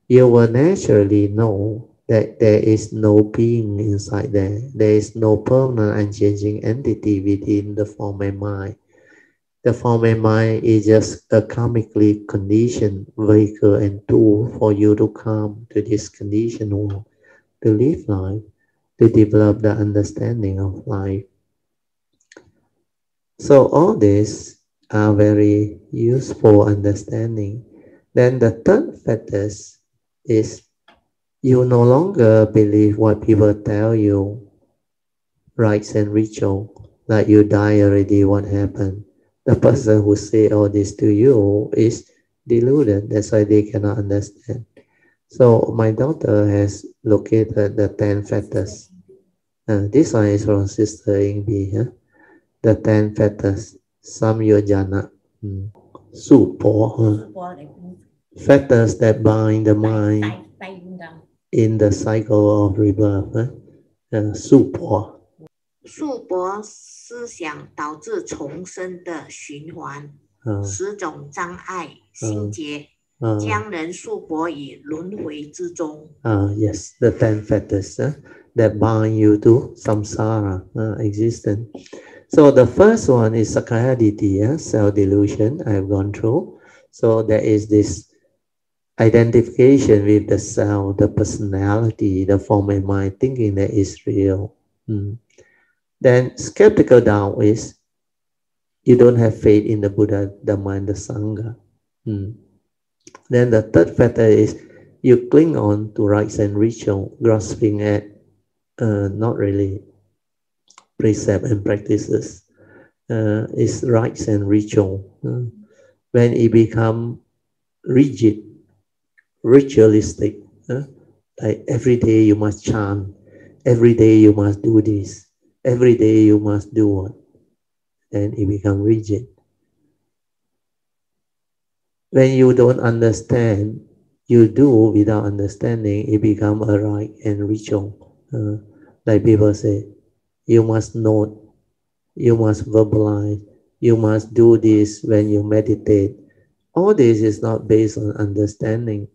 you will naturally know that there is no being inside there. There is no permanent unchanging entity within the form and mind. The form mind is just a karmically conditioned vehicle and tool for you to come to this conditioned world, to live life, to develop the understanding of life. So all this are very useful understanding. Then the third factors is you no longer believe what people tell you, rites and ritual, that you die already, what happened the person who say all this to you is deluded. That's why they cannot understand. So my daughter has located the 10 factors. Uh, this one is from Sister Ingbi. Huh? The 10 factors. Samyojana. Hmm. Supo. Huh? Factors that bind the mind in the cycle of rebirth. Huh? Uh, supo. Supo 思想导致重生的循环，嗯、十种障碍心结，嗯、将人束缚于轮回之中。嗯，Yes, the ten factors that bind you to samsara uh, existence. So the first one is sakkaya uh, self delusion. I have gone through. So there is this identification with the self, the personality, the form and mind thinking that is real. Mm. Then skeptical doubt is you don't have faith in the Buddha, the mind, the Sangha. Mm. Then the third factor is you cling on to rites and ritual, grasping at uh, not really precept and practices. Uh, is rites and ritual. Uh, when it become rigid, ritualistic, uh, like every day you must chant, every day you must do this, every day you must do what, then it become rigid when you don't understand, you do without understanding, it become a right and ritual. Uh, like people say, you must note, you must verbalize, you must do this when you meditate. All this is not based on understanding.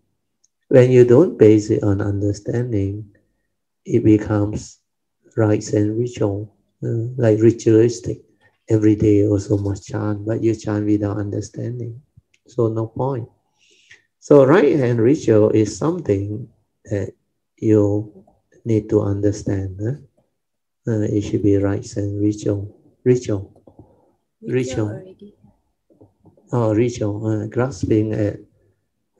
When you don't base it on understanding, it becomes rites and ritual, uh, like ritualistic. Every day also must chant, but you chant without understanding. So no point. So right hand ritual is something that you need to understand. Huh? Uh, it should be right and ritual. Ritual. Ritual. ritual. Oh, ritual. Uh, grasping at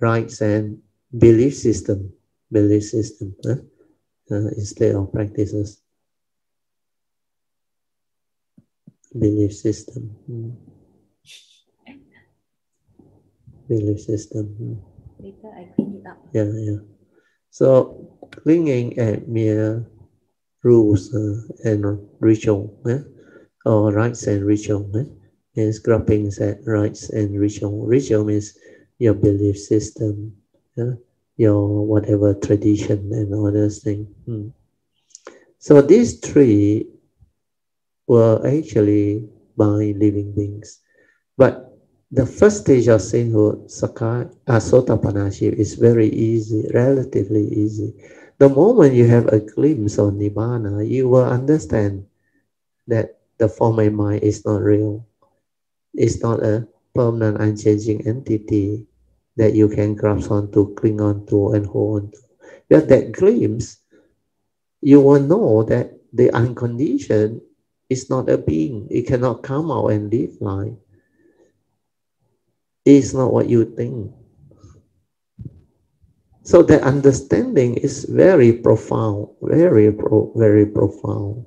rites and belief system. Belief system. Huh? Uh, instead of practices. Belief system. Hmm belief system. Later I clean it up. Yeah, yeah. So clinging at mere rules uh, and ritual, eh? or rites and ritual, eh? means grabbing at rites and ritual. Ritual means your belief system, yeah? your whatever tradition and all those things. Hmm. So these three were actually by living beings. But the first stage of sainthood, Sakai, uh, Sotapanaship, is very easy, relatively easy. The moment you have a glimpse of Nibbana, you will understand that the form of mind is not real. It's not a permanent, unchanging entity that you can grasp onto, cling onto, and hold on to. But that glimpse, you will know that the unconditioned is not a being. It cannot come out and live life It's not what you think. So the understanding is very profound, very, pro, very profound.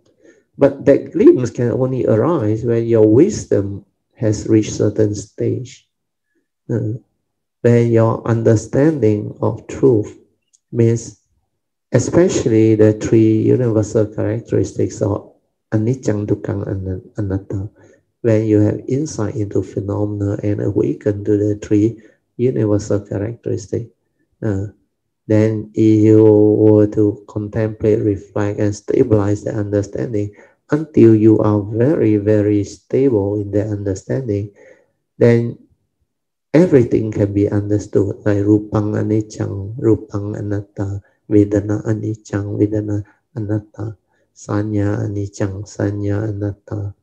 But that glimpse can only arise when your wisdom has reached certain stage. Uh, when your understanding of truth means especially the three universal characteristics of anicca, dukkha, anatta when you have insight into phenomena and awaken to the three universal characteristics, uh, then if you were to contemplate, reflect, and stabilize the understanding until you are very, very stable in the understanding, then everything can be understood like rupang anichang, rupang anatta, vedana anichang, vedana anatta, sanya anichang, sanya anatta,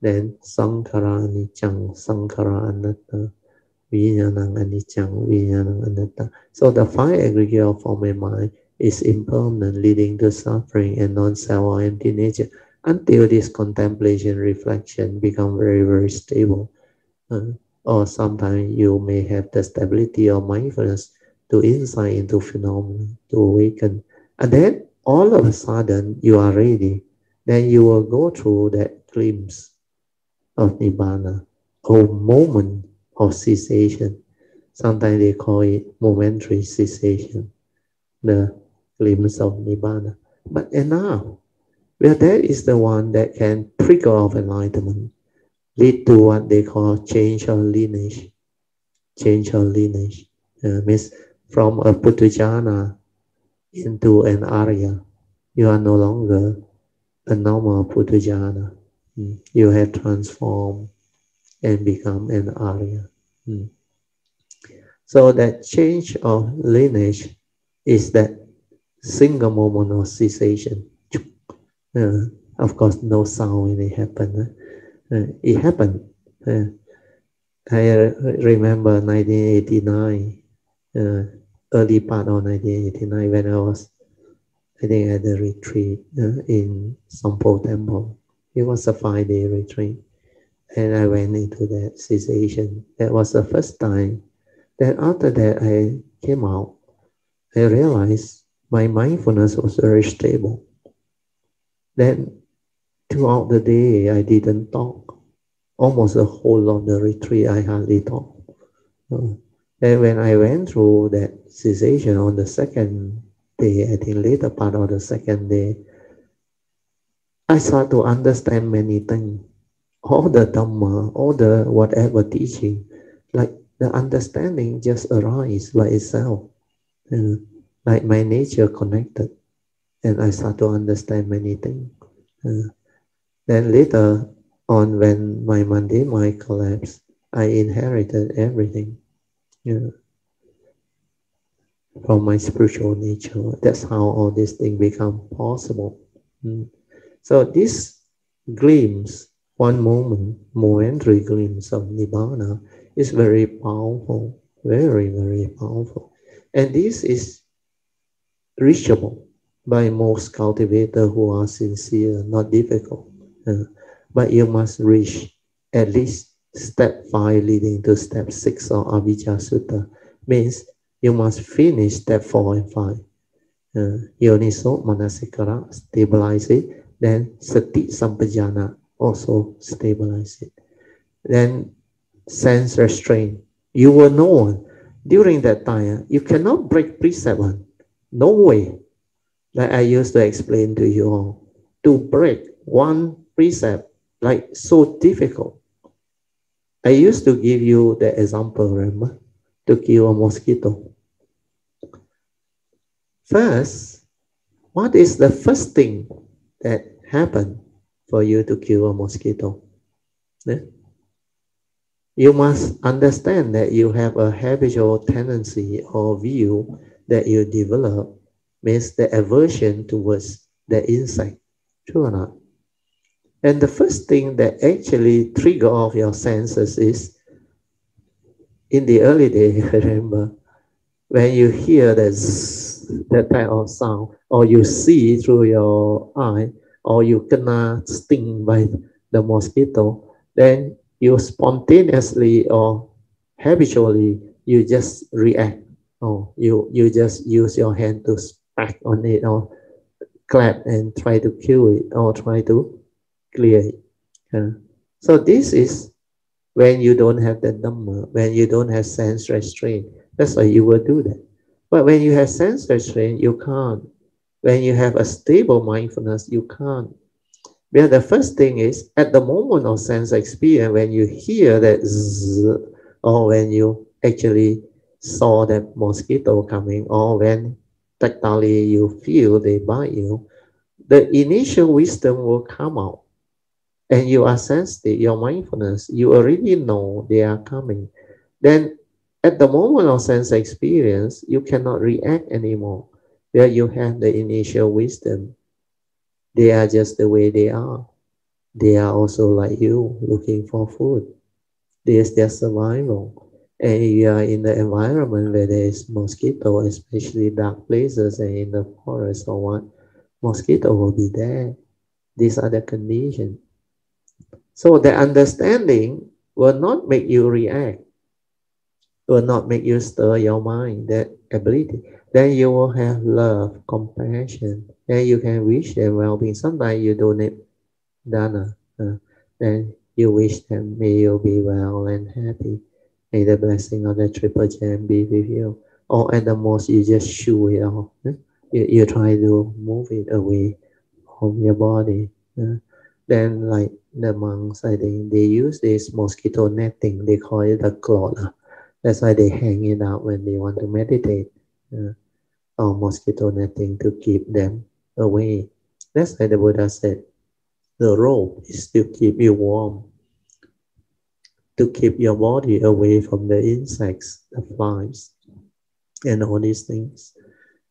then sankhara anicang, sankhara anatta, vijnanang anicang, vijnanang anatta. So the five aggregate of form and mind is impermanent, leading to suffering and non-self or empty nature until this contemplation reflection become very, very stable. Uh, or sometimes you may have the stability or mindfulness to insight into phenomena, to awaken. And then all of a sudden you are ready. Then you will go through that glimpse of Nibbana, or moment of cessation. Sometimes they call it momentary cessation, the glimpse of Nibbana. But enough, well, that is the one that can trigger of enlightenment, lead to what they call change of lineage. Change of lineage uh, means from a Puthujjana into an Arya. You are no longer a normal Puthujjana. Mm. You have transformed and become an Arya. So that change of lineage is that single moment of cessation. Uh, of course, no sound when it happened. Uh, it happened. Uh, I remember 1989, uh, early part of 1989 when I was, I think, at the retreat uh, in Sampo Temple. It was a five-day retreat, and I went into that cessation. That was the first time. Then after that, I came out. I realized my mindfulness was very stable. Then throughout the day, I didn't talk. Almost the whole of the retreat, I hardly talked. Uh, and when I went through that cessation on the second day, I think later part of the second day, I start to understand many things. All the Dhamma, all the whatever teaching, like the understanding just arises by itself. Uh, like my nature connected and I start to understand many things. Uh, then later on, when my mundane mind collapsed, I inherited everything know, from my spiritual nature. That's how all these things become possible. Mm. So this glimpse, one moment, momentary glimpse of Nibbana is very powerful, very, very powerful. And this is reachable by most cultivators who are sincere, not difficult. But you must reach at least step 5 leading to step 6 of Avijja Sutta. Means you must finish step 4 and 5. Uh, yoniso manasikara, stabilize it. Then sati sampajanna, also stabilize it. Then sense restraint. You will know during that time, you cannot break precept one. No way. Like I used to explain to you all, to break one precept, like so difficult. I used to give you the example, remember, to kill a mosquito. First, what is the first thing that happened for you to kill a mosquito? Yeah? You must understand that you have a habitual tendency or view that you develop means the aversion towards the insect. True or not? And the first thing that actually trigger off your senses is in the early day, remember, when you hear that, that type of sound, or you see through your eye, or you gonna sting by the mosquito, then you spontaneously or habitually you just react. Oh, you you just use your hand to smack on it or clap and try to kill it or try to clear so this is when you don't have the number, when you don't have sense restraint. That's why you will do that. But when you have sense restraint, you can't. When you have a stable mindfulness, you can't. Well, the first thing is at the moment of sense experience, when you hear that zzz, or when you actually saw that mosquito coming or when tactily you feel they bite you, the initial wisdom will come out and you are sensitive, your mindfulness, you already know they are coming. Then at the moment of sense experience, you cannot react anymore. There you have the initial wisdom. They are just the way they are. They are also like you, looking for food. This their survival and you are in the environment where there is mosquito, especially dark places and in the forest or what, mosquito will be there. These are the conditions. So the understanding will not make you react, will not make you stir your mind, that ability. Then you will have love, compassion, and you can wish them well-being. Sometimes you donate dana, uh, then you wish them may you be well and happy. May the blessing of the triple gem be with you. Or at the most, you just shoo it off. Uh, you, you try to move it away from your body. Uh, then like the monks, I think they use this mosquito netting. They call it a cloth. That's why they hang it out when they want to meditate. Uh, or mosquito netting to keep them away. That's why the Buddha said, the rope is to keep you warm, to keep your body away from the insects, the flies, and all these things.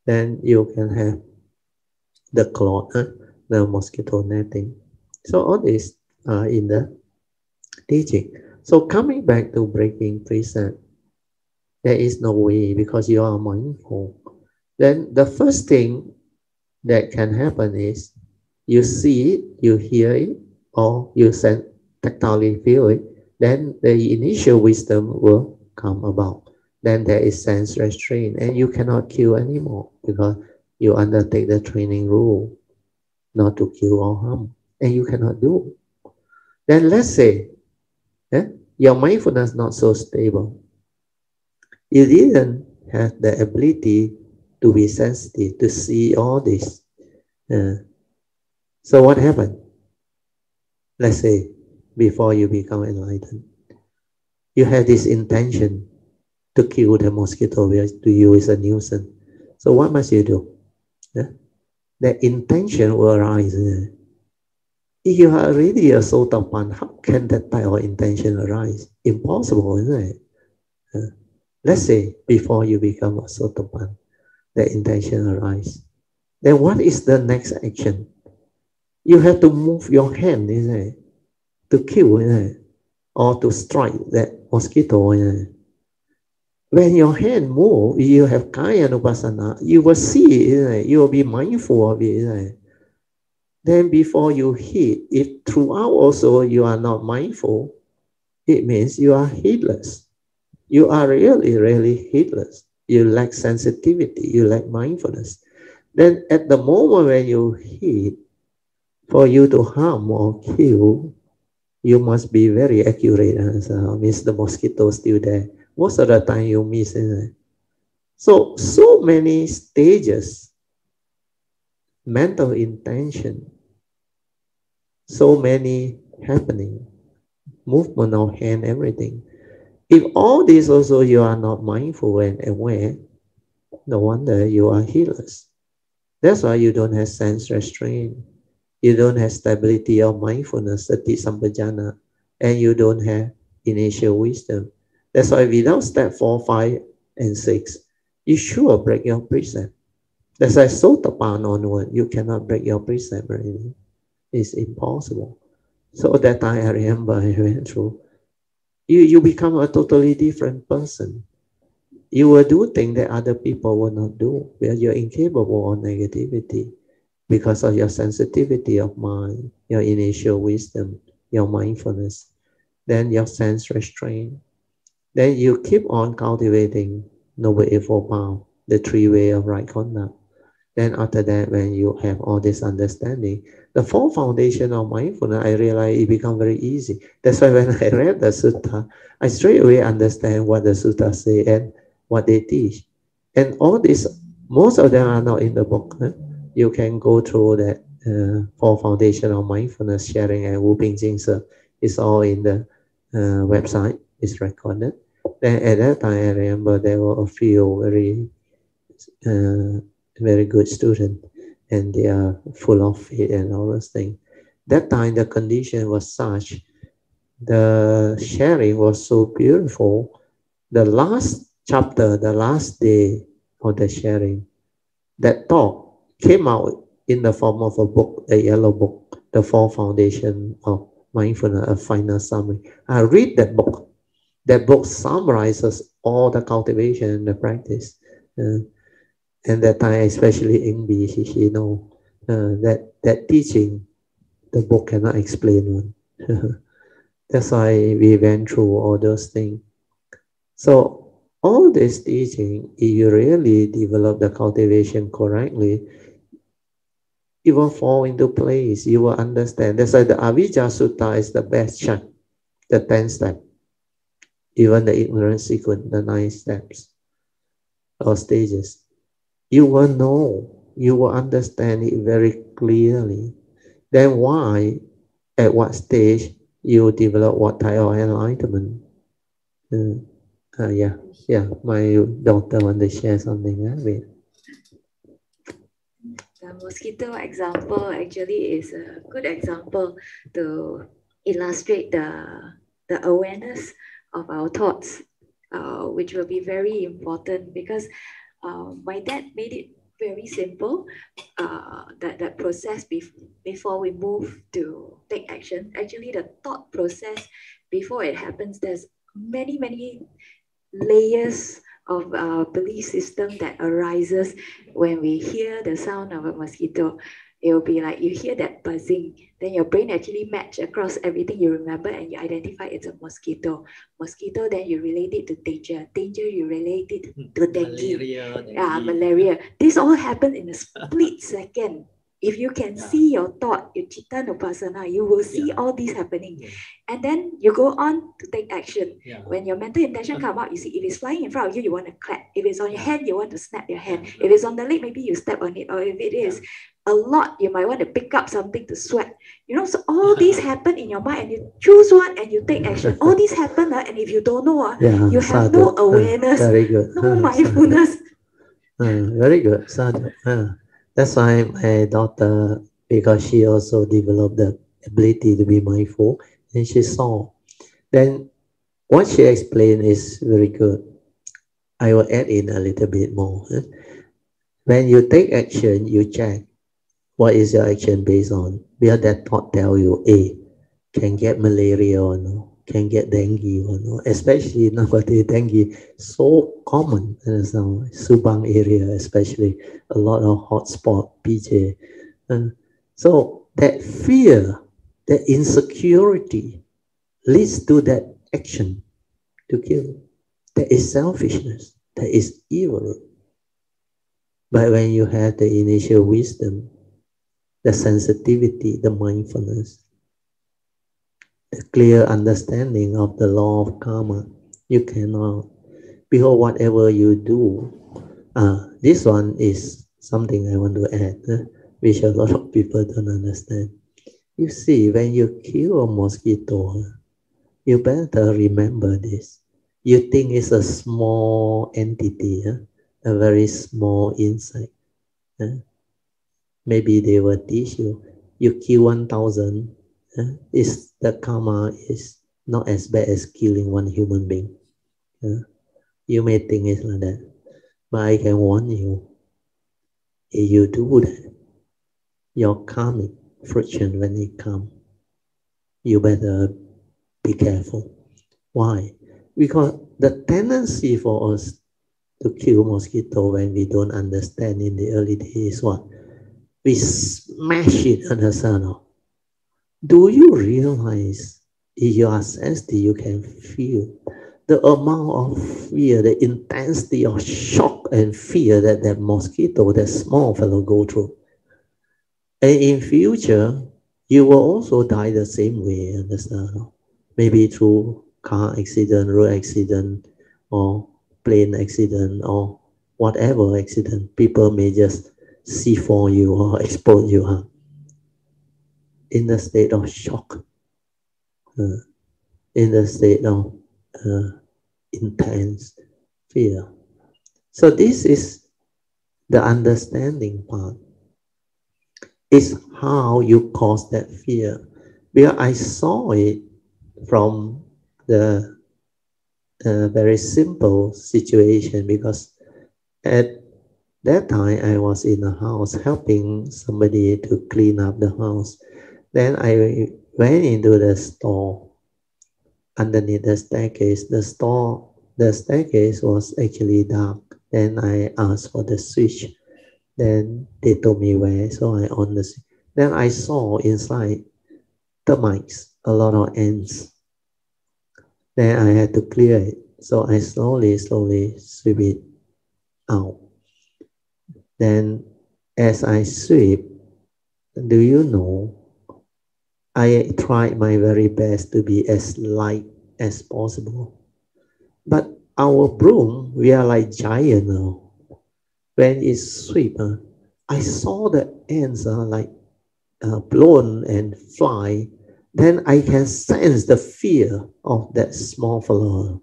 Then you can have the cloth, the mosquito netting. So all these are uh, in the teaching. So coming back to breaking precept, there is no way because you are mindful. Then the first thing that can happen is you see it, you hear it, or you sense tactile feel it, then the initial wisdom will come about. Then there is sense restraint, and you cannot kill anymore because you undertake the training rule not to kill or harm and you cannot do. Then let's say eh, your mindfulness is not so stable. You didn't have the ability to be sensitive, to see all this. Uh, so what happened? Let's say before you become enlightened, you have this intention to kill the mosquito, which to you is a nuisance. So what must you do? Yeah? The intention will arise. If you are really a sotapan, how can that type of intention arise? Impossible, isn't it? Uh, let's say before you become a sotapan, the intention arise. Then what is the next action? You have to move your hand, isn't it? To kill, isn't it? Or to strike that mosquito, isn't it? When your hand move, you have kaya anupasana, you will see, isn't it? You will be mindful of it, isn't it? Then before you hit, if throughout also you are not mindful, it means you are heedless. You are really, really heedless. You lack sensitivity, you lack mindfulness. Then at the moment when you hit, for you to harm or kill, you must be very accurate. Uh, so means the mosquito still there. Most of the time you miss it. So, so many stages, mental intention, so many happening, movement of hand, everything. If all this also you are not mindful and aware, no wonder you are heedless. That's why you don't have sense restraint. You don't have stability of mindfulness, sati sampajanna, and you don't have initial wisdom. That's why without step four, five, and six, you sure break your precept. That's why sotapan onward, you cannot break your precept really is impossible. So that time I remember I went through. You, you become a totally different person. You will do things that other people will not do, where you're incapable of negativity because of your sensitivity of mind, your initial wisdom, your mindfulness, then your sense restraint. Then you keep on cultivating Noble Eightfold Path, the three way of right conduct. Then after that, when you have all this understanding, the four foundation of mindfulness, I realize it become very easy. That's why when I read the sutta, I straight away understand what the sutta say and what they teach. And all this, most of them are not in the book. Huh? You can go through that uh, four foundation of mindfulness sharing and Wu Ping Jing It's all in the uh, website. It's recorded. Then at that time, I remember there were a few very uh, very good student and they are full of it and all those things. That time the condition was such, the sharing was so beautiful. The last chapter, the last day of the sharing, that talk came out in the form of a book, a yellow book, The Four Foundation of Mindfulness, a final summary. I read that book. That book summarizes all the cultivation and the practice. Uh, and that time, especially in BCC, you know, uh, that, that teaching, the book cannot explain one. That's why we went through all those things. So all this teaching, if you really develop the cultivation correctly, it will fall into place. You will understand. That's why the Avijja Sutta is the best check, the 10 step. Even the ignorance sequence, the nine steps or stages. You will know, you will understand it very clearly. Then why, at what stage, you develop what type of enlightenment? Uh, uh, yeah, yeah. My daughter want to share something. With. The mosquito example actually is a good example to illustrate the, the awareness of our thoughts, uh, which will be very important because uh, my dad made it very simple. Uh, that, that process bef- before we move to take action, actually the thought process before it happens, there's many, many layers of uh, belief system that arises when we hear the sound of a mosquito it will be like you hear that buzzing, then your brain actually match across everything you remember and you identify it's a mosquito. Mosquito, then you relate it to danger. Danger, you relate it hmm. to dengue. Malaria. dengue. Yeah, malaria. This all happened in a split second. If you can yeah. see your thought, your chitta nupasana, you will see yeah. all these happening. Yeah. And then you go on to take action. When your mental intention uh-huh. come out, you see if it's flying in front of you, you want to clap. If it's on your hand, you want to snap your hand. If it's on the leg, maybe you step on it. Or if it is a lot, you might want to pick up something to sweat. You know, so all these happen in your mind and you choose one and you take action. All these happen, uh, and if you don't know, uh, yeah, you have sadhu. no awareness, uh, very good. no mindfulness. Uh, very good. Sadhu. Uh, that's why my daughter, because she also developed the ability to be mindful, and she saw. Then what she explained is very good. I will add in a little bit more. When you take action, you check what is your action based on? Will that thought tell you, A, can get malaria or no, can get dengue or no, especially nowadays dengue so common in some Subang area, especially a lot of hotspot, PJ. And so that fear, that insecurity leads to that action to kill. That is selfishness. That is evil. But when you have the initial wisdom, the sensitivity, the mindfulness, the clear understanding of the law of karma. You cannot, behold, whatever you do. Uh, this one is something I want to add, uh, which a lot of people don't understand. You see, when you kill a mosquito, you better remember this. You think it's a small entity, uh, a very small insect. Uh, maybe they will teach you. You kill 1000 uh, is the karma is not as bad as killing one human being uh, you may think it's like that but i can warn you if you do that your karmic friction when it come you better be careful. Why? Because the tendency for us to kill mosquito when we don't understand in the early days is what we smash it on the sun. Do you realize your sensitive you can feel the amount of fear, the intensity of shock and fear that that mosquito, that small fellow go through. And in future, you will also die the same way, understand? Maybe through car accident, road accident, or plane accident, or whatever accident. People may just see for you or expose you huh? in the state of shock, uh, in the state of uh, intense fear. So this is the understanding part. Is how you cause that fear. Because I saw it from the uh, very simple situation because at that time I was in the house helping somebody to clean up the house. Then I went into the store underneath the staircase. The store, the staircase was actually dark. Then I asked for the switch. Then they told me where, so I on the. Then I saw inside termites, a lot of ants Then I had to clear it. So I slowly, slowly sweep it out. Then as I sweep, do you know, I tried my very best to be as light as possible. But our broom, we are like giant now. When it sweep, uh, I saw the ants are uh, like uh, blown and fly. Then I can sense the fear of that small fellow.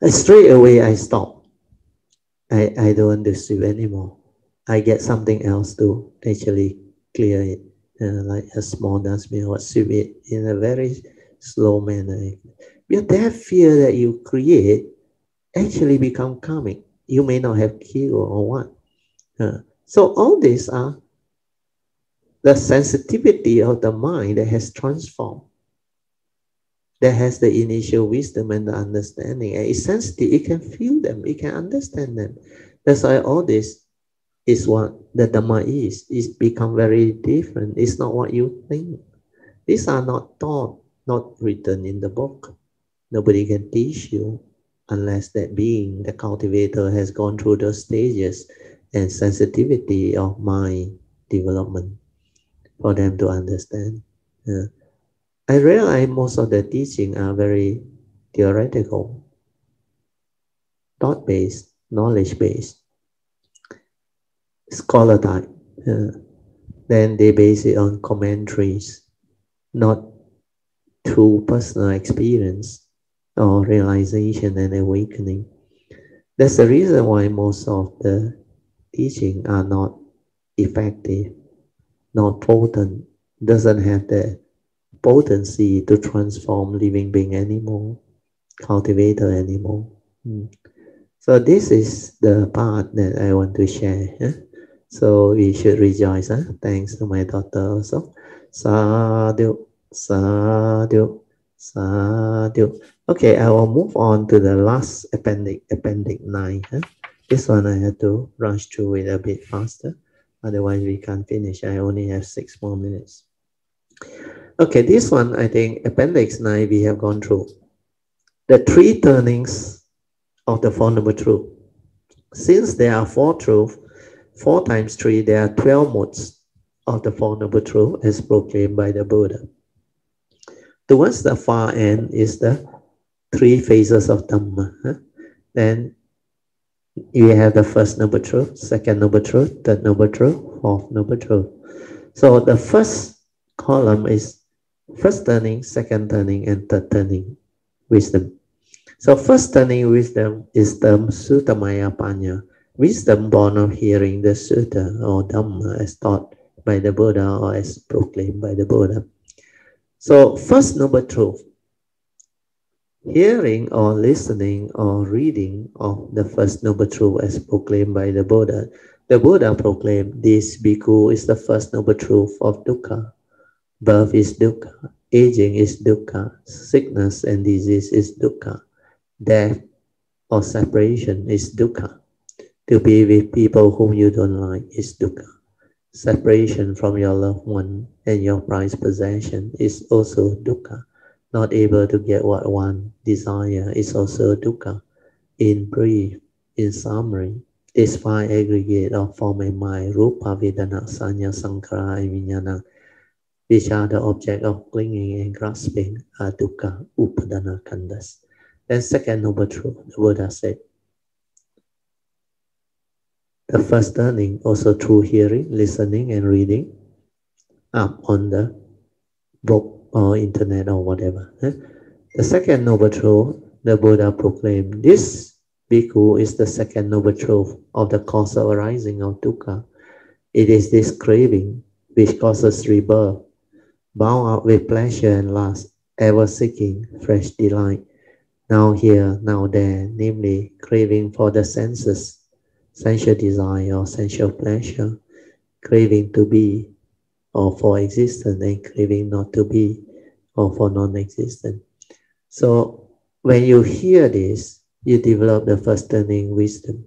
And straight away I stop. I, I don't want to sweep anymore. I get something else to actually clear it, uh, like a small dustbin or sweep it in a very slow manner. But that fear that you create actually become calming. You may not have killed or what. Uh, so all these are the sensitivity of the mind that has transformed, that has the initial wisdom and the understanding. And it's sensitive, it can feel them, it can understand them. That's why all this is what the Dhamma is. It's become very different. It's not what you think. These are not taught, not written in the book. Nobody can teach you unless that being, the cultivator, has gone through those stages and sensitivity of mind development for them to understand. Uh, I realize most of the teaching are very theoretical, thought-based, knowledge-based, scholar type. Uh, then they base it on commentaries, not through personal experience or realization and awakening. That's the reason why most of the teaching are not effective, not potent, doesn't have the potency to transform living being anymore, cultivator anymore. Mm. So this is the part that I want to share. So we should rejoice. Huh? Thanks to my daughter also. Sadhu, sadhu, sadhu. Okay, I will move on to the last appendix, appendix 9. Huh? This one I had to rush through it a bit faster. Otherwise, we can't finish. I only have six more minutes. Okay, this one, I think appendix 9 we have gone through. The three turnings of the Four Noble Truth. Since there are four truths, four times three, there are 12 modes of the Four Noble Truth as proclaimed by the Buddha. Towards the far end is the three phases of Dhamma. Then you have the first noble truth, second noble truth, third noble truth, fourth noble truth. So the first column is first turning, second turning, and third turning wisdom. So first turning wisdom is the Suttamaya Panya, wisdom born of hearing the Sutta or Dhamma as taught by the Buddha or as proclaimed by the Buddha. So first noble truth Hearing or listening or reading of the first noble truth as proclaimed by the Buddha, the Buddha proclaimed this bhikkhu is the first noble truth of dukkha. Birth is dukkha, aging is dukkha, sickness and disease is dukkha, death or separation is dukkha. To be with people whom you don't like is dukkha. Separation from your loved one and your prized possession is also dukkha not able to get what one desire is also dukkha. In brief, in summary, these five aggregate of form and mind, rupa, vedana, sanya, sankhara, and vijnana, which are the object of clinging and grasping, are dukkha, upadana khandhas. Then second noble truth, the Buddha said, the first turning also through hearing, listening, and reading up on the book or internet or whatever. Eh? The second noble truth, the Buddha proclaimed, this bhikkhu is the second noble truth of the cause of arising of dukkha. It is this craving which causes rebirth, bound up with pleasure and lust, ever seeking fresh delight, now here, now there, namely craving for the senses, sensual desire or sensual pleasure, craving to be, or for existence and craving not to be, or for non-existent. So when you hear this, you develop the first turning wisdom,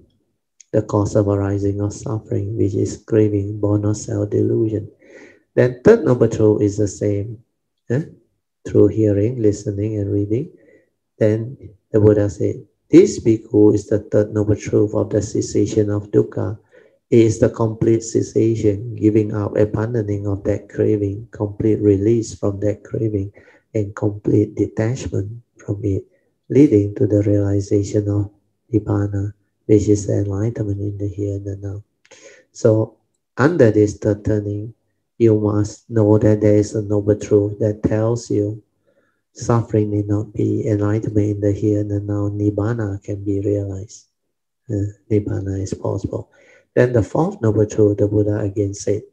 the cause of arising of suffering, which is craving, born of self-delusion. Then third number two is the same. Eh? Through hearing, listening, and reading, Then the Buddha said, this bhikkhu is the third noble truth of the cessation of dukkha. It is the complete cessation, giving up, abandoning of that craving, complete release from that craving, and complete detachment from it, leading to the realization of Nibbana, which is enlightenment in the here and the now. So, under this third turning, you must know that there is a noble truth that tells you suffering may not be enlightenment in the here and the now. Nibbana can be realized. Uh, Nibbana is possible. Then the fourth noble truth, the Buddha again said,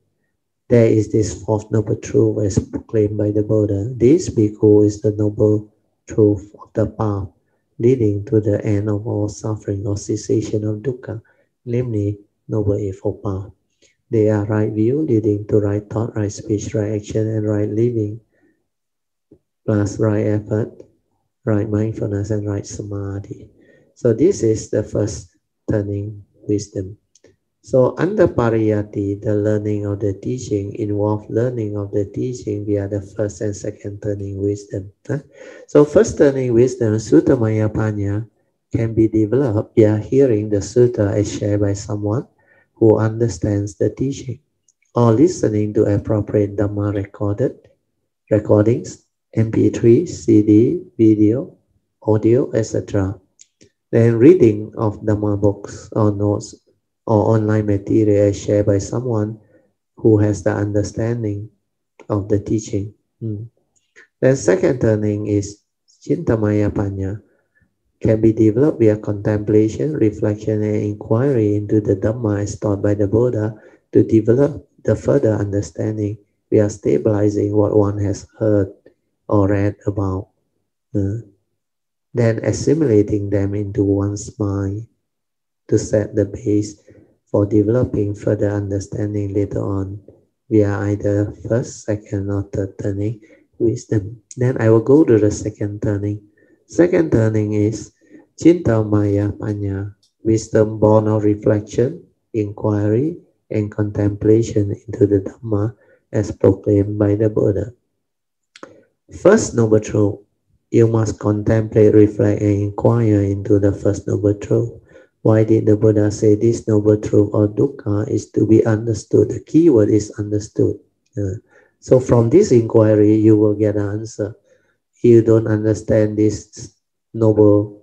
there is this fourth noble truth as proclaimed by the Buddha. This bhikkhu is the noble truth of the path leading to the end of all suffering or cessation of dukkha, namely noble eightfold path. They are right view leading to right thought, right speech, right action, and right living, plus right effort, right mindfulness, and right samadhi. So this is the first turning wisdom. So under pariyatti, the learning of the teaching involves learning of the teaching via the first and second turning wisdom. So first turning wisdom, sutta maya panya, can be developed via hearing the sutta as shared by someone who understands the teaching or listening to appropriate Dhamma recorded recordings, MP3, CD, video, audio, etc. Then reading of Dhamma books or notes or online material shared by someone who has the understanding of the teaching. Hmm. The second turning is Chintamaya Panya, can be developed via contemplation, reflection, and inquiry into the Dhamma as taught by the Buddha to develop the further understanding via stabilizing what one has heard or read about, uh, then assimilating them into one's mind to set the base for developing further understanding later on via either first, second, or third turning wisdom. Then I will go to the second turning. Second turning is Cinta Maya Panya, wisdom born of reflection, inquiry, and contemplation into the Dhamma as proclaimed by the Buddha. First Noble Truth, you must contemplate, reflect, and inquire into the First Noble Truth. Why did the Buddha say this noble truth or dukkha is to be understood? The key word is understood. So from this inquiry, you will get an answer. If you don't understand this noble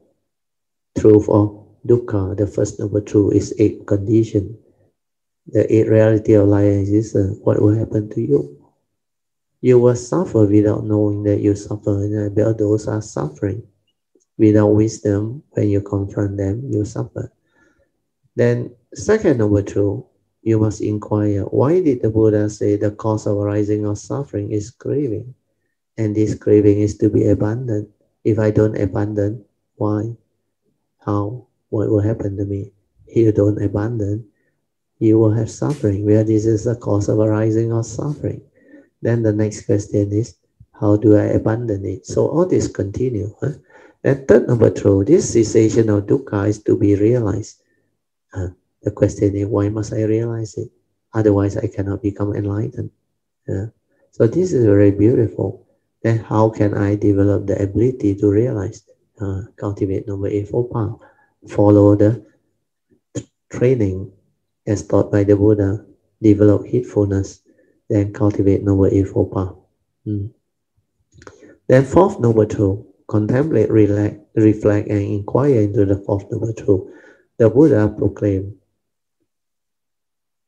truth of dukkha, the first noble truth is eight condition. The eight reality of life is uh, what will happen to you. You will suffer without knowing that you suffer, and those are suffering. Without wisdom, when you confront them, you suffer. Then, second number two, you must inquire why did the Buddha say the cause of arising of suffering is craving? And this craving is to be abandoned. If I don't abandon, why? How? What will happen to me? If you don't abandon, you will have suffering, where this is the cause of arising of suffering. Then the next question is, how do I abandon it? So all this continue. Huh? And third number two, this cessation of dukkha is to be realized. Uh, the question is, why must I realize it? Otherwise, I cannot become enlightened. Uh, so this is very beautiful. Then how can I develop the ability to realize, uh, cultivate number eightfold path, follow the training as taught by the Buddha, develop heedfulness, then cultivate noble eightfold path. Mm. Then fourth noble truth, contemplate, relax, reflect, and inquire into the Fourth Noble Truth, the Buddha proclaimed,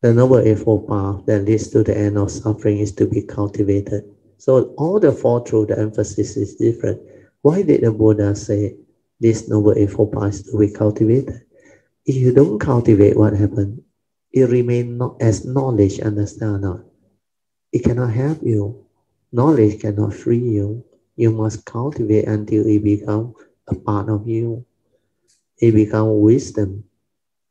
the Noble Eightfold Path that leads to the end of suffering is to be cultivated. So all the Four Truths, the emphasis is different. Why did the Buddha say this Noble Eightfold Path is to be cultivated? If you don't cultivate, what happens? It remains not as knowledge, understand or not? It cannot help you. Knowledge cannot free you you must cultivate until it becomes a part of you. It becomes wisdom,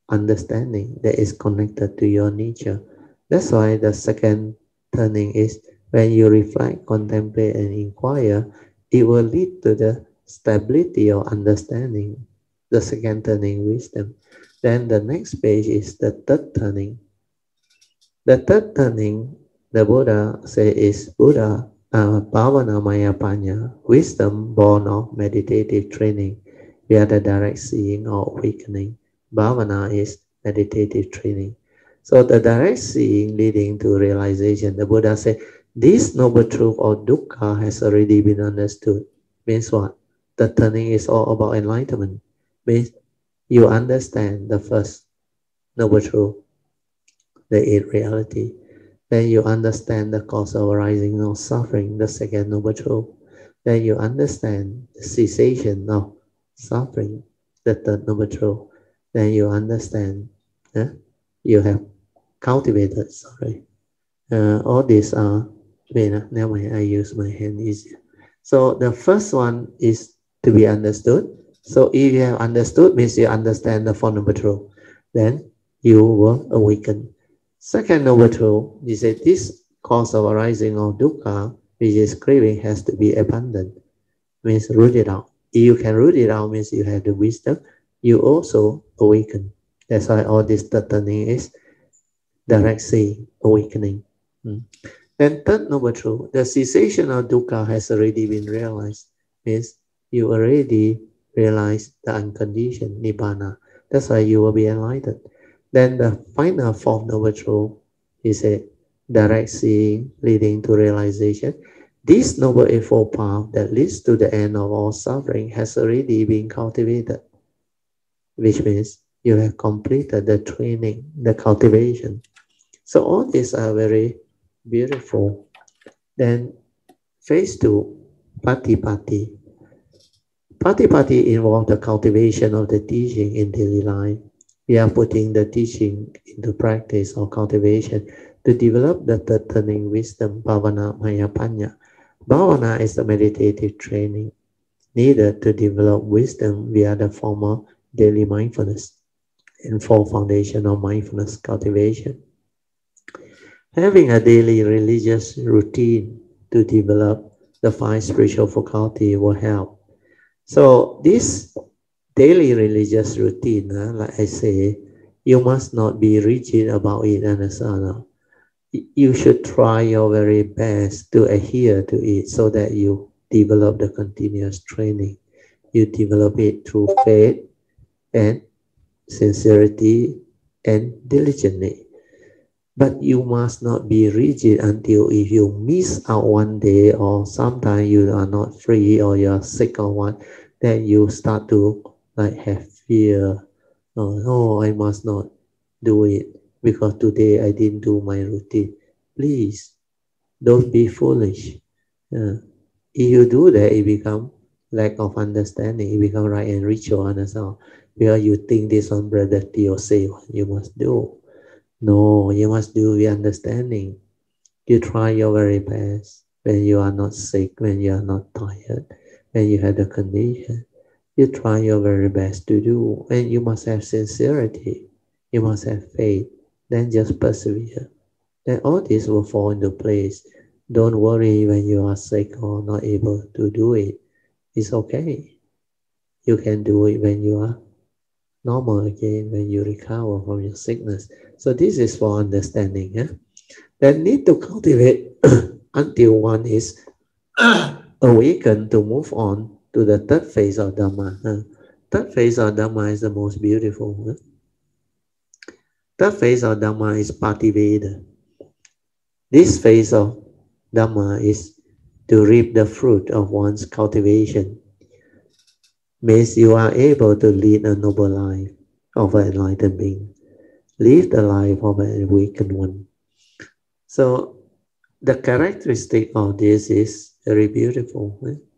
understanding that is connected to your nature. That's why the second turning is when you reflect, contemplate, and inquire, it will lead to the stability or understanding, the second turning wisdom. Then the next page is the third turning. The third turning, the Buddha say is Buddha uh, Bhavana Maya Panya, wisdom born of meditative training. Are the direct seeing or awakening. Bhavana is meditative training. So the direct seeing leading to realization, the Buddha said, this noble truth of dukkha has already been understood. Means what? The turning is all about enlightenment. Means you understand the first noble truth, the eight reality. Then you understand the cause of arising of suffering, the second noble truth. Then you understand the cessation of suffering, the third noble truth. Then you understand, eh? you have cultivated, sorry. Uh, all these are, wait, now I use my hand easier. So the first one is to be understood. So if you have understood, means you understand the Four Noble Truth. Then you will awaken. Second number two, he said this cause of arising of dukkha, which is craving, has to be abandoned. Means root it out. If you can root it out, means you have the wisdom. You also awaken. That's why all this turning is direct seeing, awakening. Mm. Then third number two, the cessation of dukkha has already been realized. Means you already realize the unconditioned nibbana. That's why you will be enlightened. Then the final form noble truth is a direct seeing leading to realization. This noble eightfold path that leads to the end of all suffering has already been cultivated, which means you have completed the training, the cultivation. So all these are very beautiful. Then phase two, patipatti. Patipatti involves the cultivation of the teaching in daily life we are putting the teaching into practice or cultivation to develop the third turning wisdom, bhavana, maya, panya. Bhavana is the meditative training needed to develop wisdom via the formal daily mindfulness and four foundation of mindfulness cultivation. Having a daily religious routine to develop the five spiritual faculty will help. So this daily religious routine, uh, like I say, you must not be rigid about it, understand? You should try your very best to adhere to it so that you develop the continuous training. You develop it through faith and sincerity and diligently. But you must not be rigid until if you miss out one day or sometime you are not free or you are sick or what, then you start to like have fear. Oh, no, I must not do it because today I didn't do my routine. Please, don't be foolish. If you do that, it become lack of understanding. It become right and ritual and so because you think this one brother Teoh say you must do. No, you must do with understanding. You try your very best when you are not sick, when you are not tired, when you have the condition you try your very best to do, and you must have sincerity. You must have faith. Then just persevere. Then all this will fall into place. Don't worry when you are sick or not able to do it. It's okay. You can do it when you are normal again, when you recover from your sickness. So this is for understanding. Yeah? Then need to cultivate until one is awakened to move on to the third phase of Dhamma. Third phase of Dhamma is the most beautiful. Third phase of Dhamma is Pativedha. This phase of Dhamma is to reap the fruit of one's cultivation. Means you are able to lead a noble life of an enlightened being. Live the life of an awakened one. So the characteristic of this is very beautiful. Eh?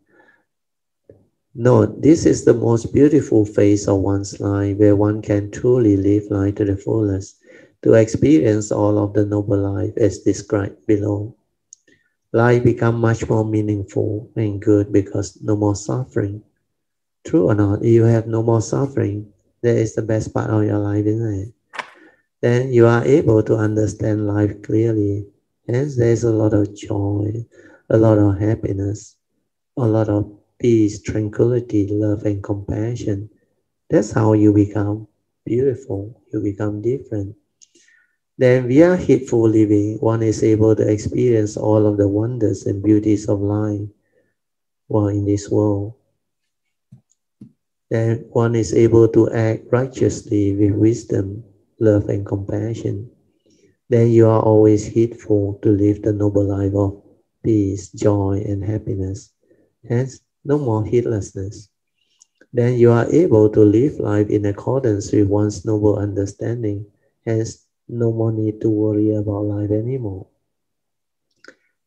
No, this is the most beautiful phase of one's life where one can truly live life to the fullest, to experience all of the noble life as described below. Life become much more meaningful and good because no more suffering. True or not, if you have no more suffering, that is the best part of your life, isn't it? Then you are able to understand life clearly. Hence, there's a lot of joy, a lot of happiness, a lot of peace, tranquility, love, and compassion. That's how you become beautiful. You become different. Then via heedful living, one is able to experience all of the wonders and beauties of life while in this world. Then one is able to act righteously with wisdom, love, and compassion. Then you are always heedful to live the noble life of peace, joy, and happiness. Hence, no more heedlessness. Then you are able to live life in accordance with one's noble understanding. Hence, no more need to worry about life anymore.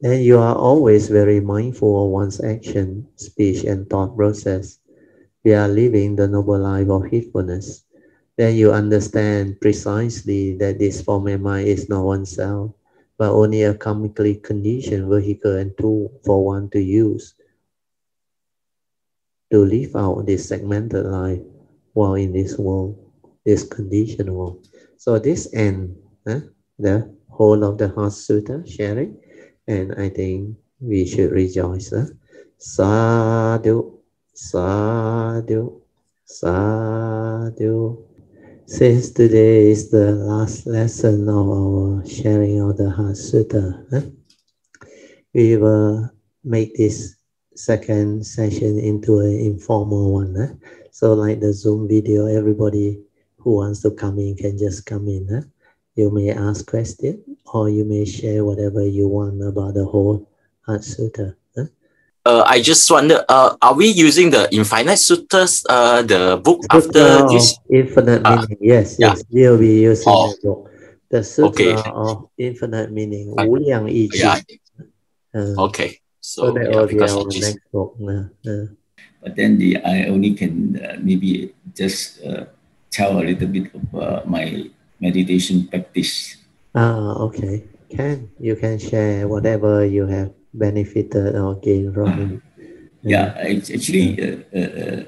Then you are always very mindful of one's action, speech, and thought process. We are living the noble life of heedfulness. Then you understand precisely that this form of mind is not oneself, but only a karmically conditioned vehicle and tool for one to use to live out this segmented life while in this world, this conditioned world. So this end the whole of the Heart Sutta sharing, and I think we should rejoice. Huh? Sadhu, sadhu, sadhu. Since today is the last lesson of our sharing of the Heart Sutta, we will make this second session into an informal one. Huh? So like the Zoom video, everybody who wants to come in can just come in. Huh? You may ask questions or you may share whatever you want about the whole Heart Sutta. Huh? Uh, I just wonder, uh, are we using the Infinite Suttas, uh, the book after this? Infinite uh, meaning, yes, yes, yeah. we'll be using oh. the book. The Sutta okay. of Infinite Meaning, Wu Liang Yi yeah. Okay. So, so that yeah, will be our next book. Uh, uh. But then the I only can uh, maybe just uh, tell a little bit of uh, my meditation practice. Ah, okay. Can you can share whatever you have benefited or gained from it? Yeah, actually a uh, uh,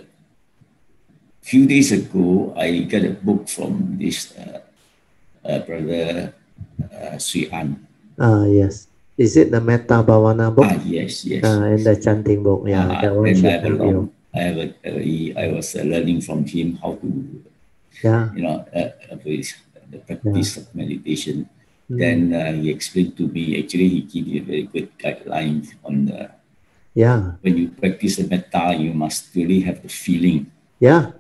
few days ago I got a book from this brother Sui An. Ah, yes. Is it the Metta Bhavana book? Ah, yes, yes. Uh, and the chanting book, yeah. Uh, that one should help you. I, have a, uh, I was uh, learning from him how to, yeah. you know, uh, the practice yeah. of meditation. Mm. Then uh, he explained to me, actually, he gave me a very good guideline on the, yeah. When you practice the metta, you must really have the feeling. Yeah.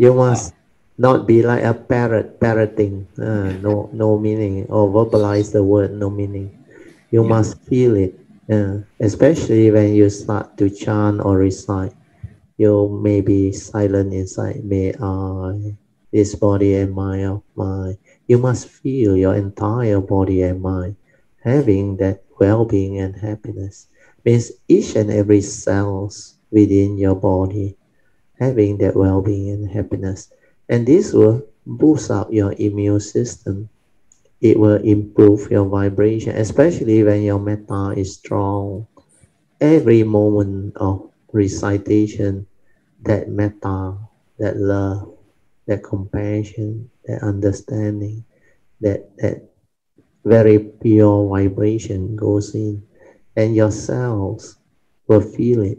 You must not be like a parrot, parroting, uh, no, no meaning, or verbalize the word, no meaning you yeah. must feel it, uh, especially when you start to chant or recite. You may be silent inside. May I, this body and mind of mine. You must feel your entire body and mind having that well-being and happiness. Means each and every cells within your body having that well-being and happiness. And this will boost up your immune system it will improve your vibration, especially when your metta is strong. Every moment of recitation, that metta, that love, that compassion, that understanding, that, that very pure vibration goes in, and your cells will feel it.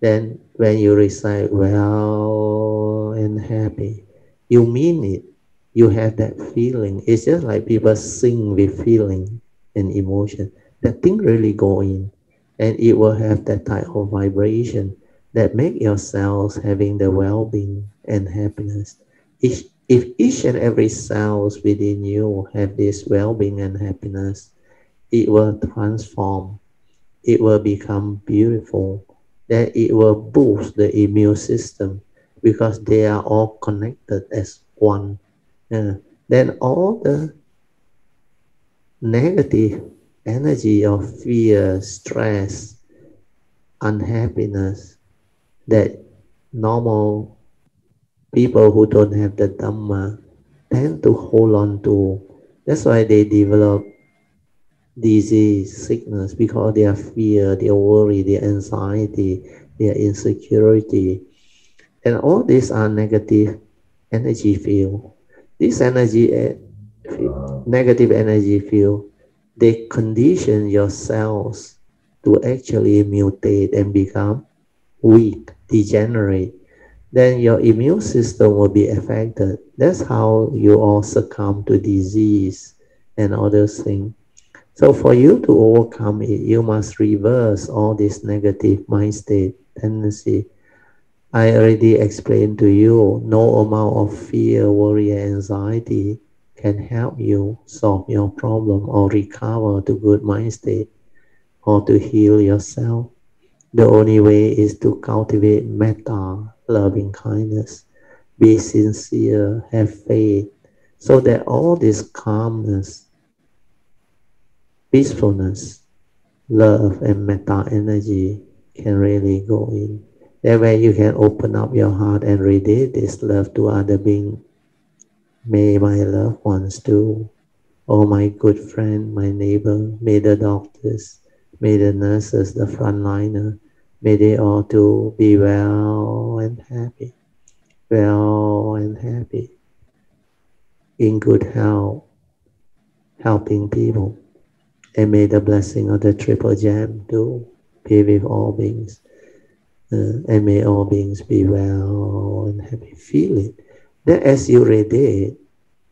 Then, when you recite well and happy, you mean it you have that feeling. It's just like people sing with feeling and emotion. That thing really go in and it will have that type of vibration that make your cells having the well-being and happiness. Each, if each and every cells within you have this well-being and happiness, it will transform. It will become beautiful. That it will boost the immune system because they are all connected as one then all the negative energy of fear, stress, unhappiness that normal people who don't have the Dhamma tend to hold on to. That's why they develop disease, sickness, because their fear, their worry, their anxiety, their insecurity. And all these are negative energy field. This energy, eh, negative energy field, they condition your cells to actually mutate and become weak, degenerate. Then your immune system will be affected. That's how you all succumb to disease, and all those things. So for you to overcome it, you must reverse all this negative mind state tendency. I already explained to you, no amount of fear, worry, and anxiety can help you solve your problem or recover to good mind state or to heal yourself. The only way is to cultivate metta, loving kindness, be sincere, have faith, so that all this calmness, peacefulness, love, and metta energy can really go in. That way you can open up your heart and radiate this love to other beings. May my loved ones do, all my good friend, my neighbor, may the doctors, may the nurses, the frontliner, may they all do be well and happy, well and happy, in good health, helping people. And may the blessing of the triple gem do be with all beings. Uh, and may all beings be well and happy. Feel it. That as you radiate,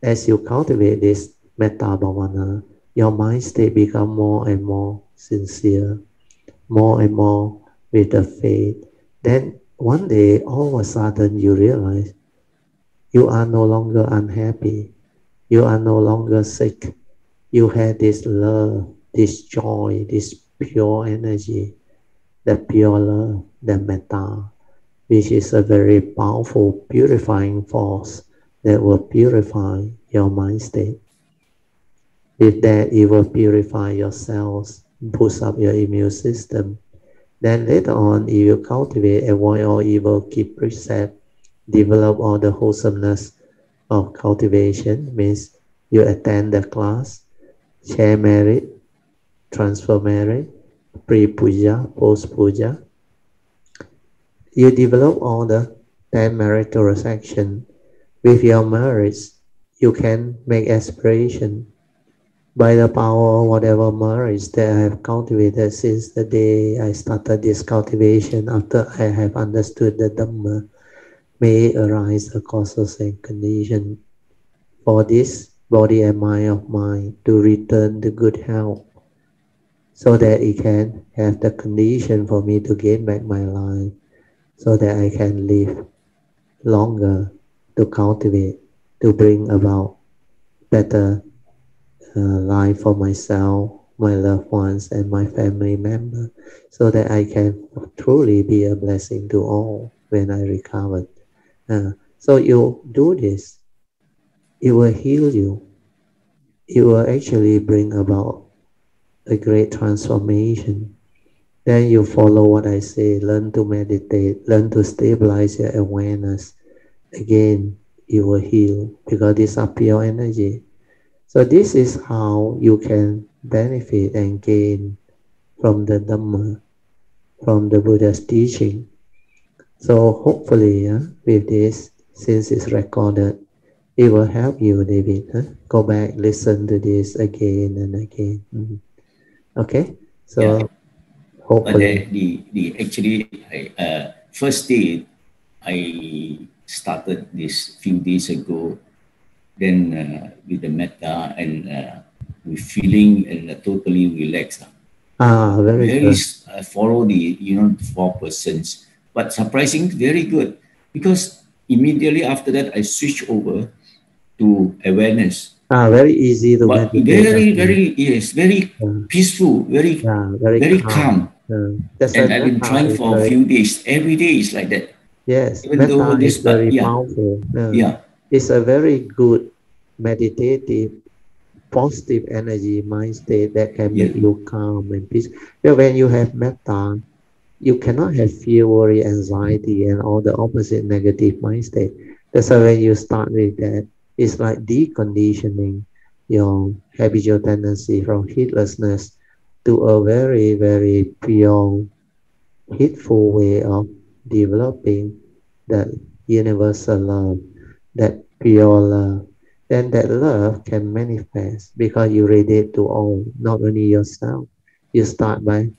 as you cultivate this metta bhavana, your mind state become more and more sincere, more and more with the faith. Then one day, all of a sudden, you realize you are no longer unhappy. You are no longer sick. You have this love, this joy, this pure energy, the pure the metta, which is a very powerful purifying force that will purify your mind state. With that, it will purify your cells, boost up your immune system. Then later on, if you cultivate, avoid all evil, keep precept, develop all the wholesomeness of cultivation, means you attend the class, share merit, transfer merit, pre-puja, post-puja. You develop all the 10 meritorious action. With your merits, you can make aspiration by the power of whatever merits that I have cultivated since the day I started this cultivation after I have understood the Dhamma may arise the causes and condition for this body and mind of mine to return to good health so that it can have the condition for me to gain back my life so that I can live longer to cultivate, to bring about better uh, life for myself, my loved ones, and my family member, so that I can truly be a blessing to all when I recover. Uh, so you do this, it will heal you. It will actually bring about a great transformation. Then you follow what I say, learn to meditate, learn to stabilize your awareness. Again, you will heal because these are pure energy. So this is how you can benefit and gain from the Dhamma, from the Buddha's teaching. So hopefully, yeah, with this, since it's recorded, it will help you, David. Huh? Go back, listen to this again and again. Mm -hmm. Okay, so yeah. hopefully. the, the actually, I, uh, first day I started this few days ago, then uh, with the metta and uh, with feeling and uh, totally relaxed. Ah, very, very good. Uh, follow the you know four persons, but surprising, very good because immediately after that I switch over to awareness Ah, very easy to but meditate. Very, very, yes, very yeah. peaceful, very, yeah, very, very calm. calm. Yeah. and I've been trying for very, a few days. Every day is like that. Yes, Even though this, is very yeah. powerful. Yeah. yeah. It's a very good meditative, positive energy mind state that can make you calm and peace. But when you have metta, you cannot have fear, worry, anxiety, and all the opposite negative mind state. That's why when you start with that, it's like deconditioning your habitual tendency from heedlessness to a very, very pure, heedful way of developing that universal love, that pure love. Then that love can manifest because you radiate to all, not only yourself. You start by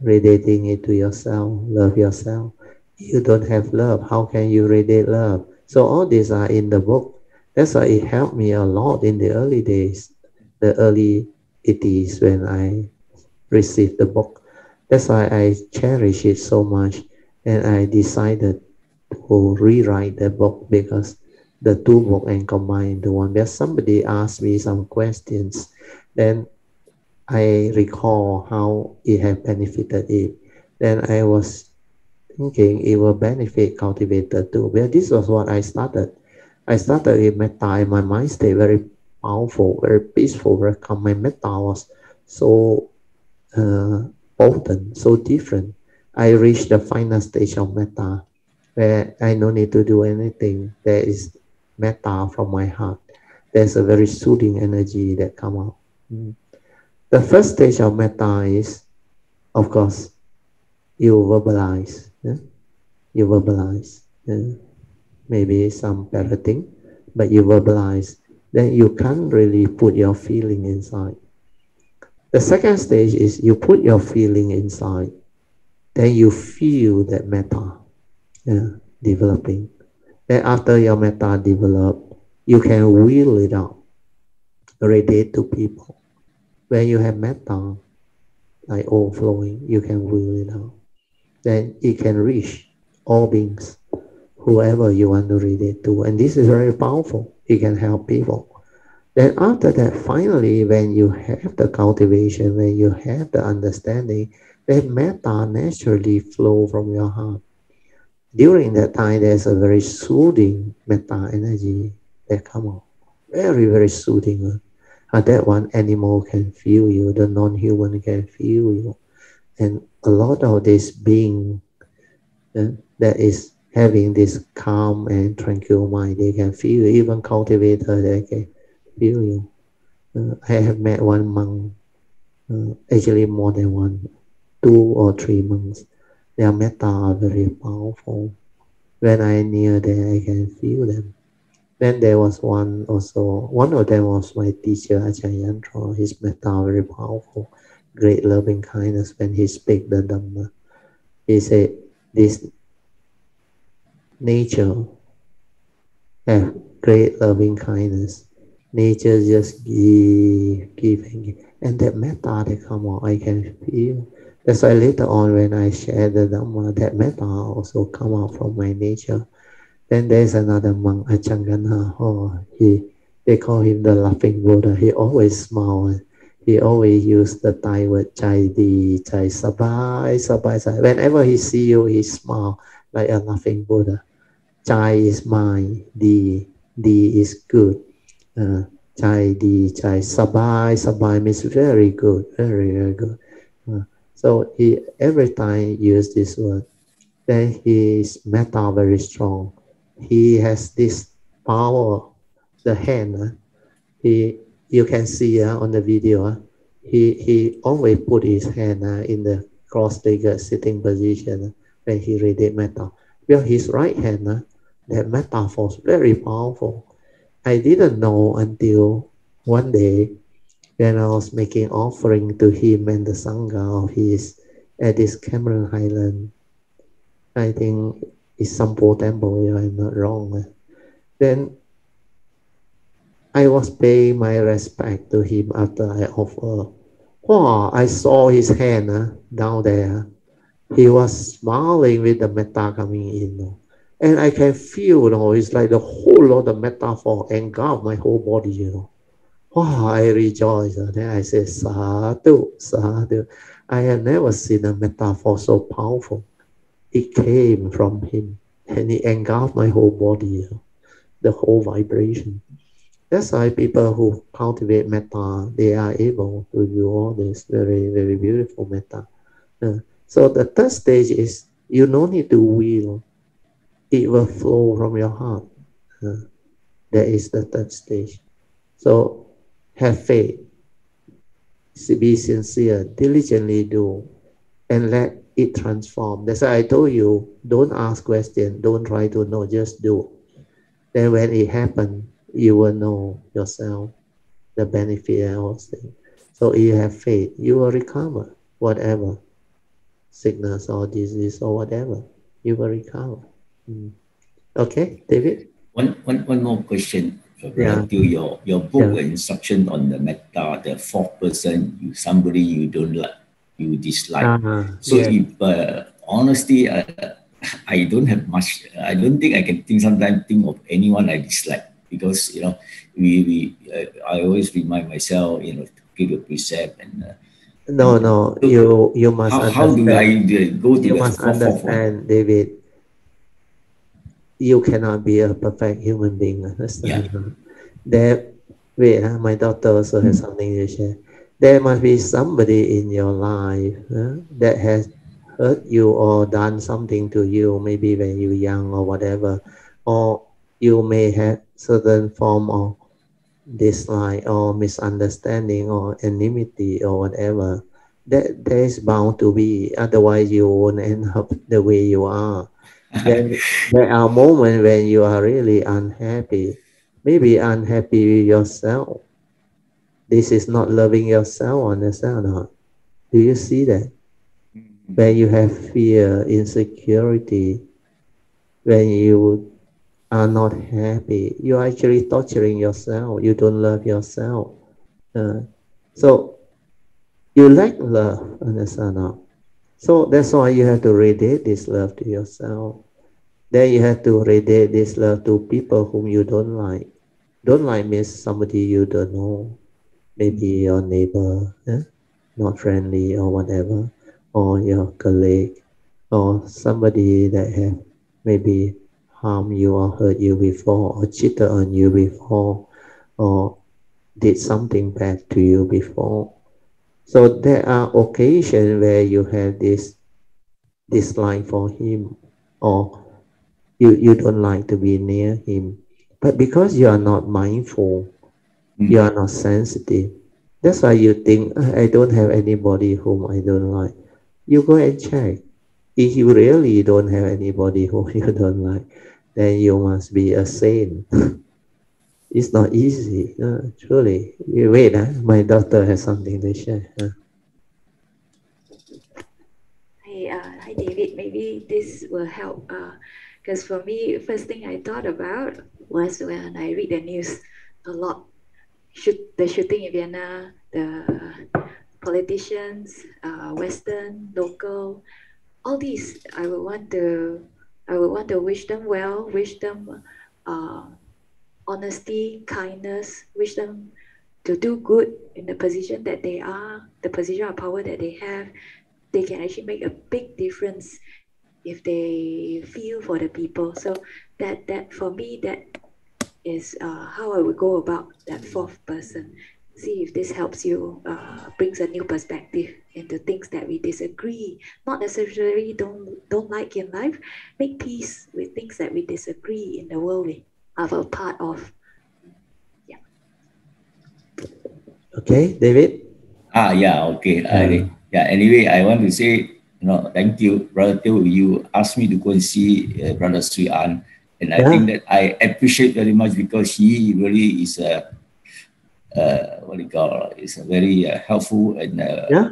radiating it to yourself, love yourself. You don't have love. How can you radiate love? So all these are in the book that's why it helped me a lot in the early days the early 80s when I received the book. That's why I cherish it so much. And I decided to rewrite the book because the two book and combine into one. Because somebody asked me some questions, then I recall how it had benefited it. Then I was thinking it will benefit cultivator too. Well, this was what I started. I started with metta and my mind stayed very powerful, very peaceful, very calm. My metta was so uh, potent, so different. I reached the final stage of metta where I no need to do anything. There is metta from my heart. There's a very soothing energy that come out. Mm. The first stage of metta is, of course, you verbalize. Yeah? You verbalize. Yeah? Maybe some parroting, but you verbalize. Then you can't really put your feeling inside. The second stage is you put your feeling inside. Then you feel that metta yeah, developing. Then after your metta develop, you can wheel it out, radiate to people. When you have metta, like overflowing, you can wheel it out. Then it can reach all beings, whoever you want to read it to. And this is very powerful. It can help people. Then after that, finally, when you have the cultivation, when you have the understanding, then metta naturally flow from your heart during that time, there's a very soothing metta energy that come out. Very, very soothing. Uh, that one animal can feel you, the non-human can feel you. And a lot of this being uh, that is having this calm and tranquil mind, they can feel. Even cultivator, they can feel you. Uh, I have met one monk, uh, actually more than one, two or three monks their metta are very powerful. When I near them, I can feel them. Then there was one also, one of them was my teacher, Ajahn Yantra. His metta very powerful, great loving kindness when he speak the Dhamma. He said, this nature have great loving kindness. Nature just give, and that metta they come out, I can feel. That's why later on when I share the Dhamma, that metta also come out from my nature. Then there's another monk, Achangana. Oh, he they call him the laughing Buddha. He always smile. He always use the Thai word chai di, chai sabai, sabai, sabai. Whenever he see you, he smile like a laughing Buddha. Chai is mine, di, di is good. Uh, chai di, chai sabai, sabai means very good, very, very good. Uh, so he every time use this word, then his metta very strong. He has this power, the hand. Uh, he you can see uh, on the video. Uh, he he always put his hand uh, in the cross-legged sitting position uh, when he read the metta. Well, his right hand, uh, that metta force is very powerful. I didn't know until one day when I was making offering to him and the Sangha of his at this Cameron Highland. I think it's Sam Poh Temple, if I'm not wrong. Then I was paying my respect to him after I offer. Wow, I saw his hand uh, down there. He was smiling with the metta coming in. And I can feel, you know, it's like the whole lot of metta force engulf my whole body, you know. Wow, I rejoice. And Then I say, Sadhu, Sadhu. I have never seen a metta force so powerful. It came from him and it engulfed my whole body, the whole vibration. That's why people who cultivate metta, they are able to do all this very, very beautiful metta. Uh, so the third stage is you no need to will. It will flow from your heart. Uh, that is the third stage. So have faith, be sincere, diligently do, and let it transform. That's why I told you, don't ask questions, don't try to know, just do. Then when it happens, you will know yourself the benefit and all things. So if you have faith, you will recover whatever sickness or disease or whatever. You will recover. Mm. Okay, David? One, one, one more question. yeah. to your, your book yeah. instruction on the metta, the fourth person, you somebody you don't like, you dislike. Uh-huh. So yeah. if uh, honestly, uh, I don't have much. I don't think I can think sometimes think of anyone I dislike because you know we we uh, I always remind myself you know to give a precept and. Uh, no, no, you you must. How, how do I go to You must understand, David you cannot be a perfect human being. Understand? Yeah. There, wait, uh, my daughter also has something to share. There must be somebody in your life uh, that has hurt you or done something to you, maybe when you young or whatever, or you may have certain form of dislike or misunderstanding or enmity or whatever. That there is bound to be, otherwise you won't end up the way you are then there are moments when you are really unhappy, maybe unhappy with yourself. This is not loving yourself, understand or not? Do you see that? Mm-hmm. When you have fear, insecurity, when you are not happy, you are actually torturing yourself. You don't love yourself. Uh, so you lack love, understand not? So that's why you have to radiate this love to yourself. Then you have to radiate this love to people whom you don't like. Don't like means somebody you don't know, maybe your neighbor, eh? not friendly or whatever, or your colleague, or somebody that have maybe harmed you or hurt you before, or cheated on you before, or did something bad to you before. So there are occasions where you have this dislike for him or you, you don't like to be near him. But because you are not mindful, mm. you are not sensitive, that's why you think, I don't have anybody whom I don't like. You go and check. If you really don't have anybody whom you don't like, then you must be a saint. it's not easy, uh, truly. You wait, uh, my daughter has something to share. Uh. Hey, uh, hi David. Maybe this will help. Uh, because for me, first thing I thought about was when I read the news a lot. Shoot, the shooting in Vienna, the politicians, uh, Western, local, all these. I would want to, I would want to wish them well, wish them uh, honesty, kindness, wish them to do good in the position that they are, the position of power that they have. They can actually make a big difference if they feel for the people. So that that for me that is uh, how I would go about that fourth person. See if this helps you, uh, brings a new perspective into things that we disagree, not necessarily don't don't like in life. Make peace with things that we disagree in the world we are a part of. Yeah. Okay, David. Ah, yeah. Okay. Uh, yeah. Anyway, I want to say you know, thank you, Brother Teoh. You asked me to go and see uh, Brother Sri An. And I yeah. think that I appreciate very much because he really is a, uh, what do you call it, is a very uh, helpful and uh, yeah.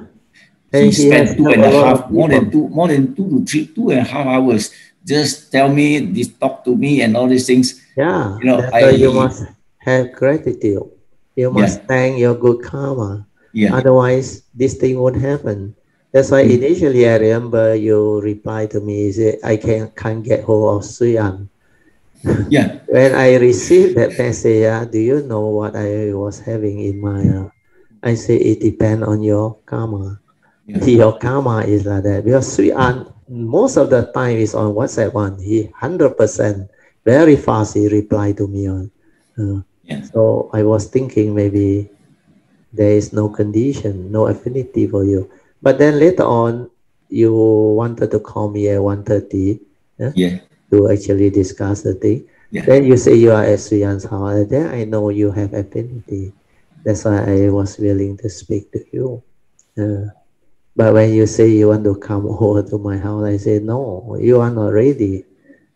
he, he spent two and a half, more than two, more than two to three, two and a half hours. Just tell me, this, talk to me, and all these things. Yeah, you know, I, you must have gratitude. You must yeah. thank your good karma. Yeah. Otherwise, this thing won't happen. That's why mm. initially I remember you replied to me, say, I can't, can't get hold of Suyang. Yeah. when I received that message, uh, do you know what I was having in mind? Uh, I say it depends on your karma. Yeah. Your karma is like that. Because Suyang, most of the time is on WhatsApp one. He 100% very fast he replied to me on. Uh, yeah. So I was thinking maybe there is no condition, no affinity for you. But then later on, you wanted to call me at 1.30 yeah, yeah. To actually discuss the thing. Yeah. Then you say you are at Suyan's house. Then I know you have affinity. That's why I was willing to speak to you. Uh, but when you say you want to come over to my house, I say, no, you are not ready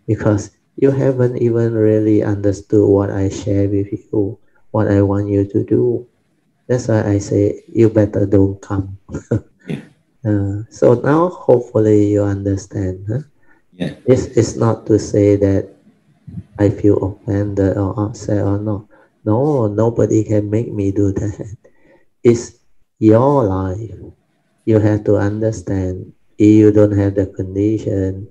because you haven't even really understood what I share with you, what I want you to do. That's why I say, you better don't come. Uh, so now hopefully you understand. Huh? Yeah. This is not to say that I feel offended or upset or not. No, nobody can make me do that. It's your life. You have to understand. If you don't have the condition,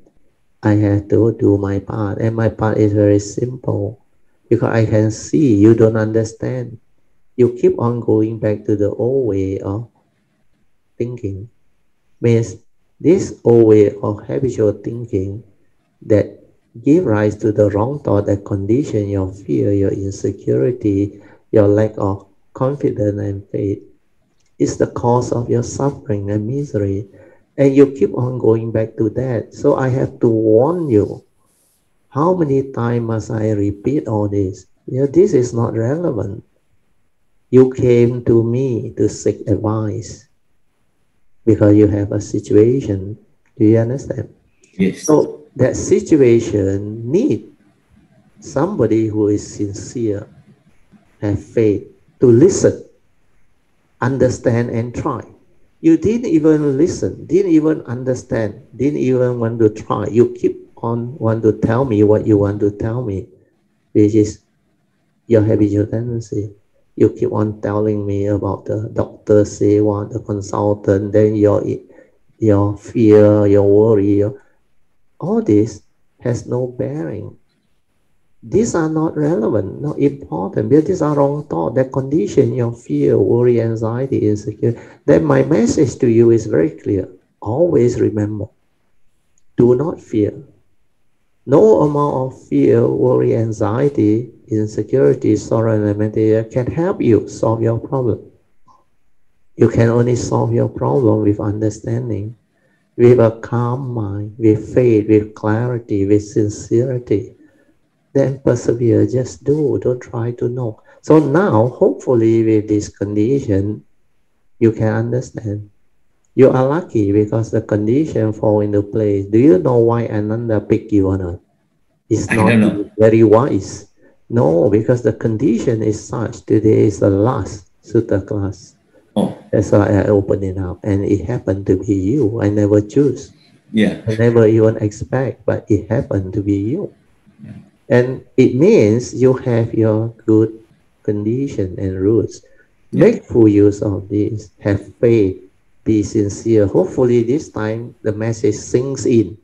I have to do my part. And my part is very simple because I can see you don't understand. You keep on going back to the old way of thinking. Means this old way of habitual thinking that give rise to the wrong thought that condition your fear, your insecurity, your lack of confidence and faith is the cause of your suffering and misery. And you keep on going back to that. So I have to warn you. How many times must I repeat all this? Yeah, this is not relevant. You came to me to seek advice because you have a situation. Do you understand? Yes. So that situation need somebody who is sincere, have faith to listen, understand and try. You didn't even listen, didn't even understand, didn't even want to try. You keep on want to tell me what you want to tell me, which is your habitual tendency. You keep on telling me about the doctor say what, the consultant, then your your fear, your worry, your, all this has no bearing. These are not relevant, not important, because these are wrong thoughts that condition your fear, worry, anxiety, insecurity. Then my message to you is very clear. Always remember, do not fear. No amount of fear, worry, anxiety, insecurity, sorrow, and lamentation can help you solve your problem. You can only solve your problem with understanding with a calm mind, with faith, with clarity, with sincerity, then persevere. Just do. Don't try to know. So now, hopefully, with this condition, you can understand. You are lucky because the condition fall into place. Do you know why Ananda picked you or not? It's not very wise. No, because the condition is such. Today is the last sutta class. Oh. That's why I opened it up. And it happened to be you. I never choose. Yeah. I never even expect, but it happened to be you. Yeah. And it means you have your good condition and roots. Yeah. Make full use of this. Have faith. Be sincere. Hopefully this time the message sinks in.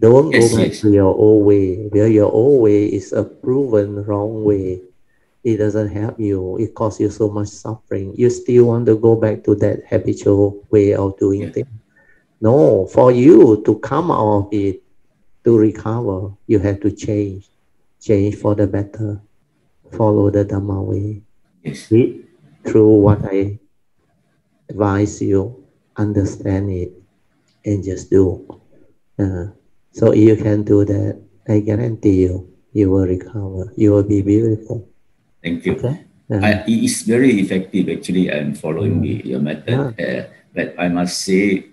Don't yes, go back yes. to your old way. Because your old way is a proven wrong way it doesn't help you. It causes you so much suffering. You still want to go back to that habitual way of doing yeah. things. No, for you to come out of it, to recover, you have to change. Change for the better. Follow the Dhamma way. Yes. Read through what I advise you, understand it, and just do. Uh, so if you can do that, I guarantee you, you will recover. You will be beautiful. Thank you. Okay. Yeah. I, it is very effective actually. I'm following the, your method. Yeah. Uh, but I must say,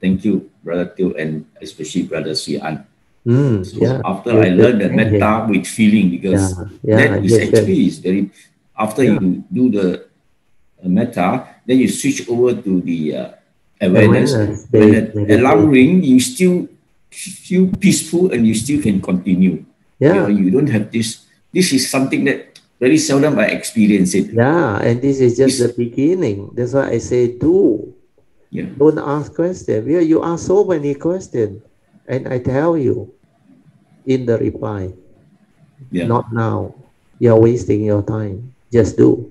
thank you, Brother Teoh, and especially Brother Sian. Mm, so yeah. after I learned the metta with feeling, because that is actually is very. After you do the uh, metta, then you switch over to the uh, awareness. awareness. When the alarm ring, you still feel peaceful and you still can continue. Yeah. You, know, you don't have this. This is something that very seldom I experience it. Yeah, and this is just it's, the beginning. That's why I say do. Yeah. Don't ask questions. Yeah, you ask so many questions, and I tell you in the reply, yeah. not now. You're wasting your time. Just do.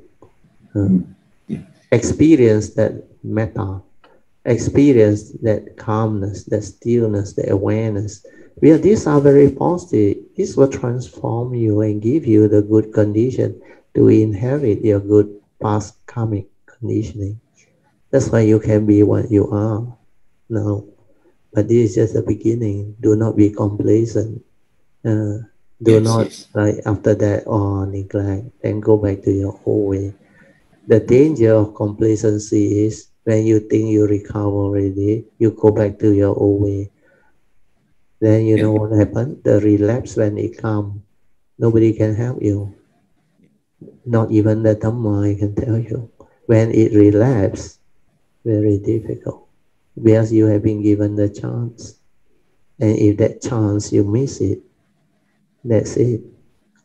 Uh, yeah. Experience that metta. Experience that calmness, that stillness, the awareness well, these are very positive. This will transform you and give you the good condition to inherit your good past karmic conditioning. That's why you can be what you are now. But this is just the beginning. Do not be complacent. Uh, do yes, not yes. like after that or neglect and go back to your old way. The danger of complacency is when you think you recover already, you go back to your old way then you know what happened? The relapse when it comes, nobody can help you. Not even the Dhamma can tell you. When it relapses, very difficult because you have been given the chance. And if that chance you miss it, that's it.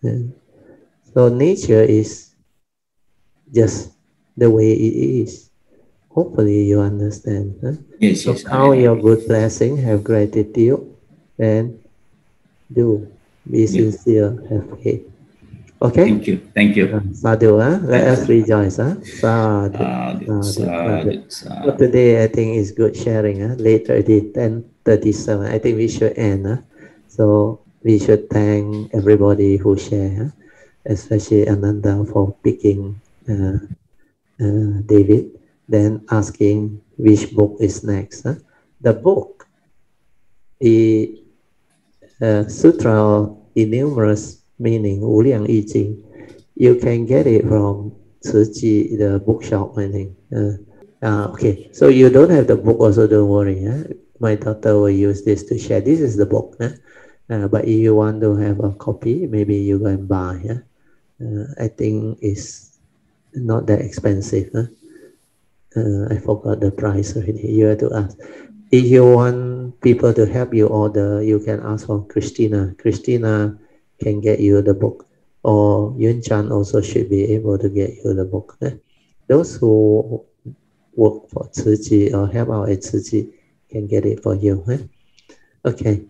So So nature is just the way it is. Hopefully you understand. Huh? Yes, so yes. count your good blessing, have gratitude, and do. Be sincere, have faith. Okay? Thank you. Thank you. Uh, sadhu, huh? let us rejoice. Huh? Sadhu. Sadhu, sadhu, sadhu. So today I think is good sharing. Huh? Later it is 10.37. I think we should end. Huh? So we should thank everybody who share, huh? especially Ananda for picking uh, uh, David, then asking which book is next. Huh? The book, the uh, sutra innumerous meaning, Wu Liang Yi Jing. You can get it from Ji, the bookshop, I think. Uh, uh, okay, so you don't have the book also, don't worry. Huh? My daughter will use this to share. This is the book. Huh? Uh, but if you want to have a copy, maybe you go and buy. Huh? Uh, I think it's not that expensive. Huh? Uh, I forgot the price already. You have to ask. If you want people to help you order, you can ask for Christina. Christina can get you the book, or Yun Chan also should be able to get you the book. Eh? Those who work for Tzu or help out at Tzu can get it for you. Eh? Okay.